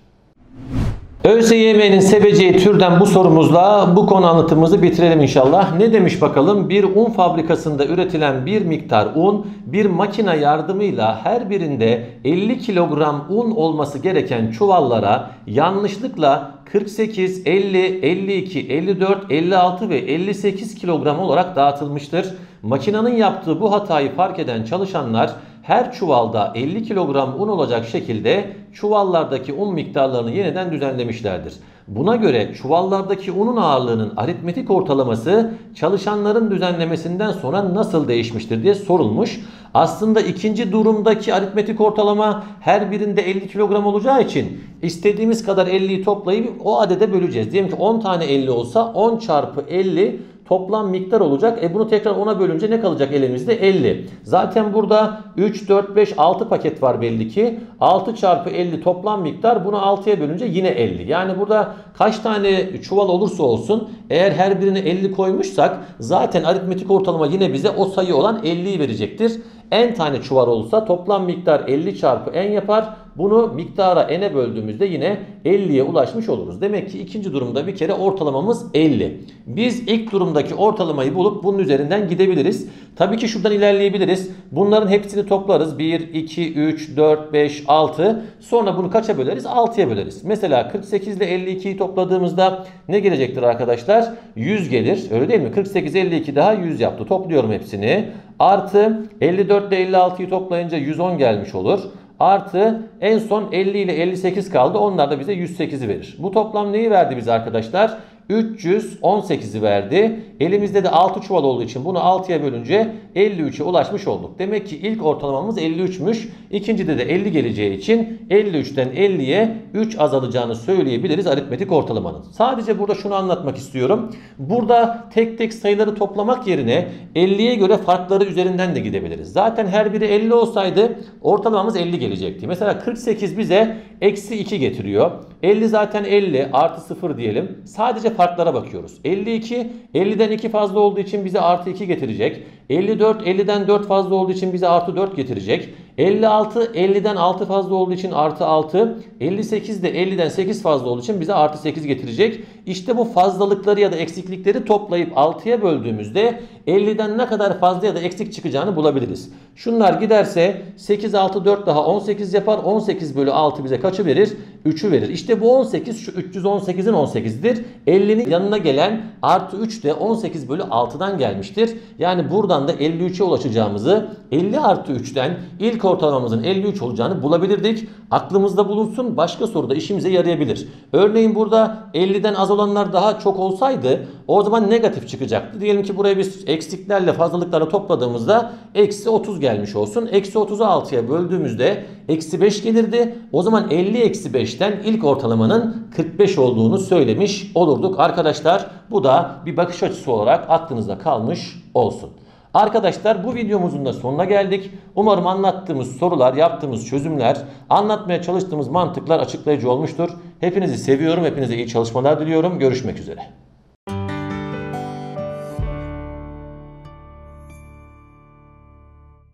ÖSYM'nin seveceği türden bu sorumuzla bu konu anlatımımızı bitirelim inşallah. Ne demiş bakalım? Bir un fabrikasında üretilen bir miktar un bir makine yardımıyla her birinde 50 kilogram un olması gereken çuvallara yanlışlıkla 48, 50, 52, 54, 56 ve 58 kilogram olarak dağıtılmıştır. Makinenin yaptığı bu hatayı fark eden çalışanlar her çuvalda 50 kilogram un olacak şekilde çuvallardaki un miktarlarını yeniden düzenlemişlerdir. Buna göre çuvallardaki unun ağırlığının aritmetik ortalaması çalışanların düzenlemesinden sonra nasıl değişmiştir diye sorulmuş. Aslında ikinci durumdaki aritmetik ortalama her birinde 50 kilogram olacağı için istediğimiz kadar 50'yi toplayıp o adede böleceğiz. Diyelim ki 10 tane 50 olsa 10 çarpı 50 toplam miktar olacak. E bunu tekrar 10'a bölünce ne kalacak elimizde? 50. Zaten burada 3, 4, 5, 6 paket var belli ki. 6 çarpı 50 toplam miktar bunu 6'ya bölünce yine 50. Yani burada kaç tane çuval olursa olsun eğer her birine 50 koymuşsak zaten aritmetik ortalama yine bize o sayı olan 50'yi verecektir. N tane çuval olsa toplam miktar 50 çarpı N yapar. Bunu miktara n'e böldüğümüzde yine 50'ye ulaşmış oluruz. Demek ki ikinci durumda bir kere ortalamamız 50. Biz ilk durumdaki ortalamayı bulup bunun üzerinden gidebiliriz. Tabii ki şuradan ilerleyebiliriz. Bunların hepsini toplarız. 1, 2, 3, 4, 5, 6. Sonra bunu kaça böleriz? 6'ya böleriz. Mesela 48 ile 52'yi topladığımızda ne gelecektir arkadaşlar? 100 gelir. Öyle değil mi? 48, 52 daha 100 yaptı. Topluyorum hepsini. Artı 54 ile 56'yı toplayınca 110 gelmiş olur. Artı en son 50 ile 58 kaldı. Onlar da bize 108'i verir. Bu toplam neyi verdi bize arkadaşlar? 318'i verdi. Elimizde de 6 çuval olduğu için bunu 6'ya bölünce 53'e ulaşmış olduk. Demek ki ilk ortalamamız 53'müş. İkincide de 50 geleceği için 53'ten 50'ye 3 azalacağını söyleyebiliriz aritmetik ortalamanın. Sadece burada şunu anlatmak istiyorum. Burada tek tek sayıları toplamak yerine 50'ye göre farkları üzerinden de gidebiliriz. Zaten her biri 50 olsaydı ortalamamız 50 gelecekti. Mesela 48 bize eksi 2 getiriyor. 50 zaten 50 artı 0 diyelim. Sadece farklara bakıyoruz. 52 50'den 2 fazla olduğu için bize artı 2 getirecek. 54 50'den 4 fazla olduğu için bize artı 4 getirecek. 56 50'den 6 fazla olduğu için artı 6. 58 de 50'den 8 fazla olduğu için bize artı 8 getirecek. İşte bu fazlalıkları ya da eksiklikleri toplayıp 6'ya böldüğümüzde 50'den ne kadar fazla ya da eksik çıkacağını bulabiliriz. Şunlar giderse 8 6 4 daha 18 yapar. 18 bölü 6 bize kaçı verir? 3'ü verir. İşte bu 18 şu 318'in 18'dir. 50'nin yanına gelen artı 3 de 18 bölü 6'dan gelmiştir. Yani buradan da 53'e ulaşacağımızı 50 artı 3'ten ilk ortalamamızın 53 olacağını bulabilirdik. Aklımızda bulunsun başka soruda işimize yarayabilir. Örneğin burada 50'den az olanlar daha çok olsaydı o zaman negatif çıkacaktı. Diyelim ki buraya biz eksiklerle fazlalıkları topladığımızda eksi 30 gelmiş olsun. Eksi 30'u 6'ya böldüğümüzde eksi 5 gelirdi. O zaman 50 eksi 5'ten ilk ortalamanın 45 olduğunu söylemiş olurduk. Arkadaşlar bu da bir bakış açısı olarak aklınızda kalmış olsun. Arkadaşlar bu videomuzun da sonuna geldik. Umarım anlattığımız sorular, yaptığımız çözümler, anlatmaya çalıştığımız mantıklar açıklayıcı olmuştur. Hepinizi seviyorum. Hepinize iyi çalışmalar diliyorum. Görüşmek üzere.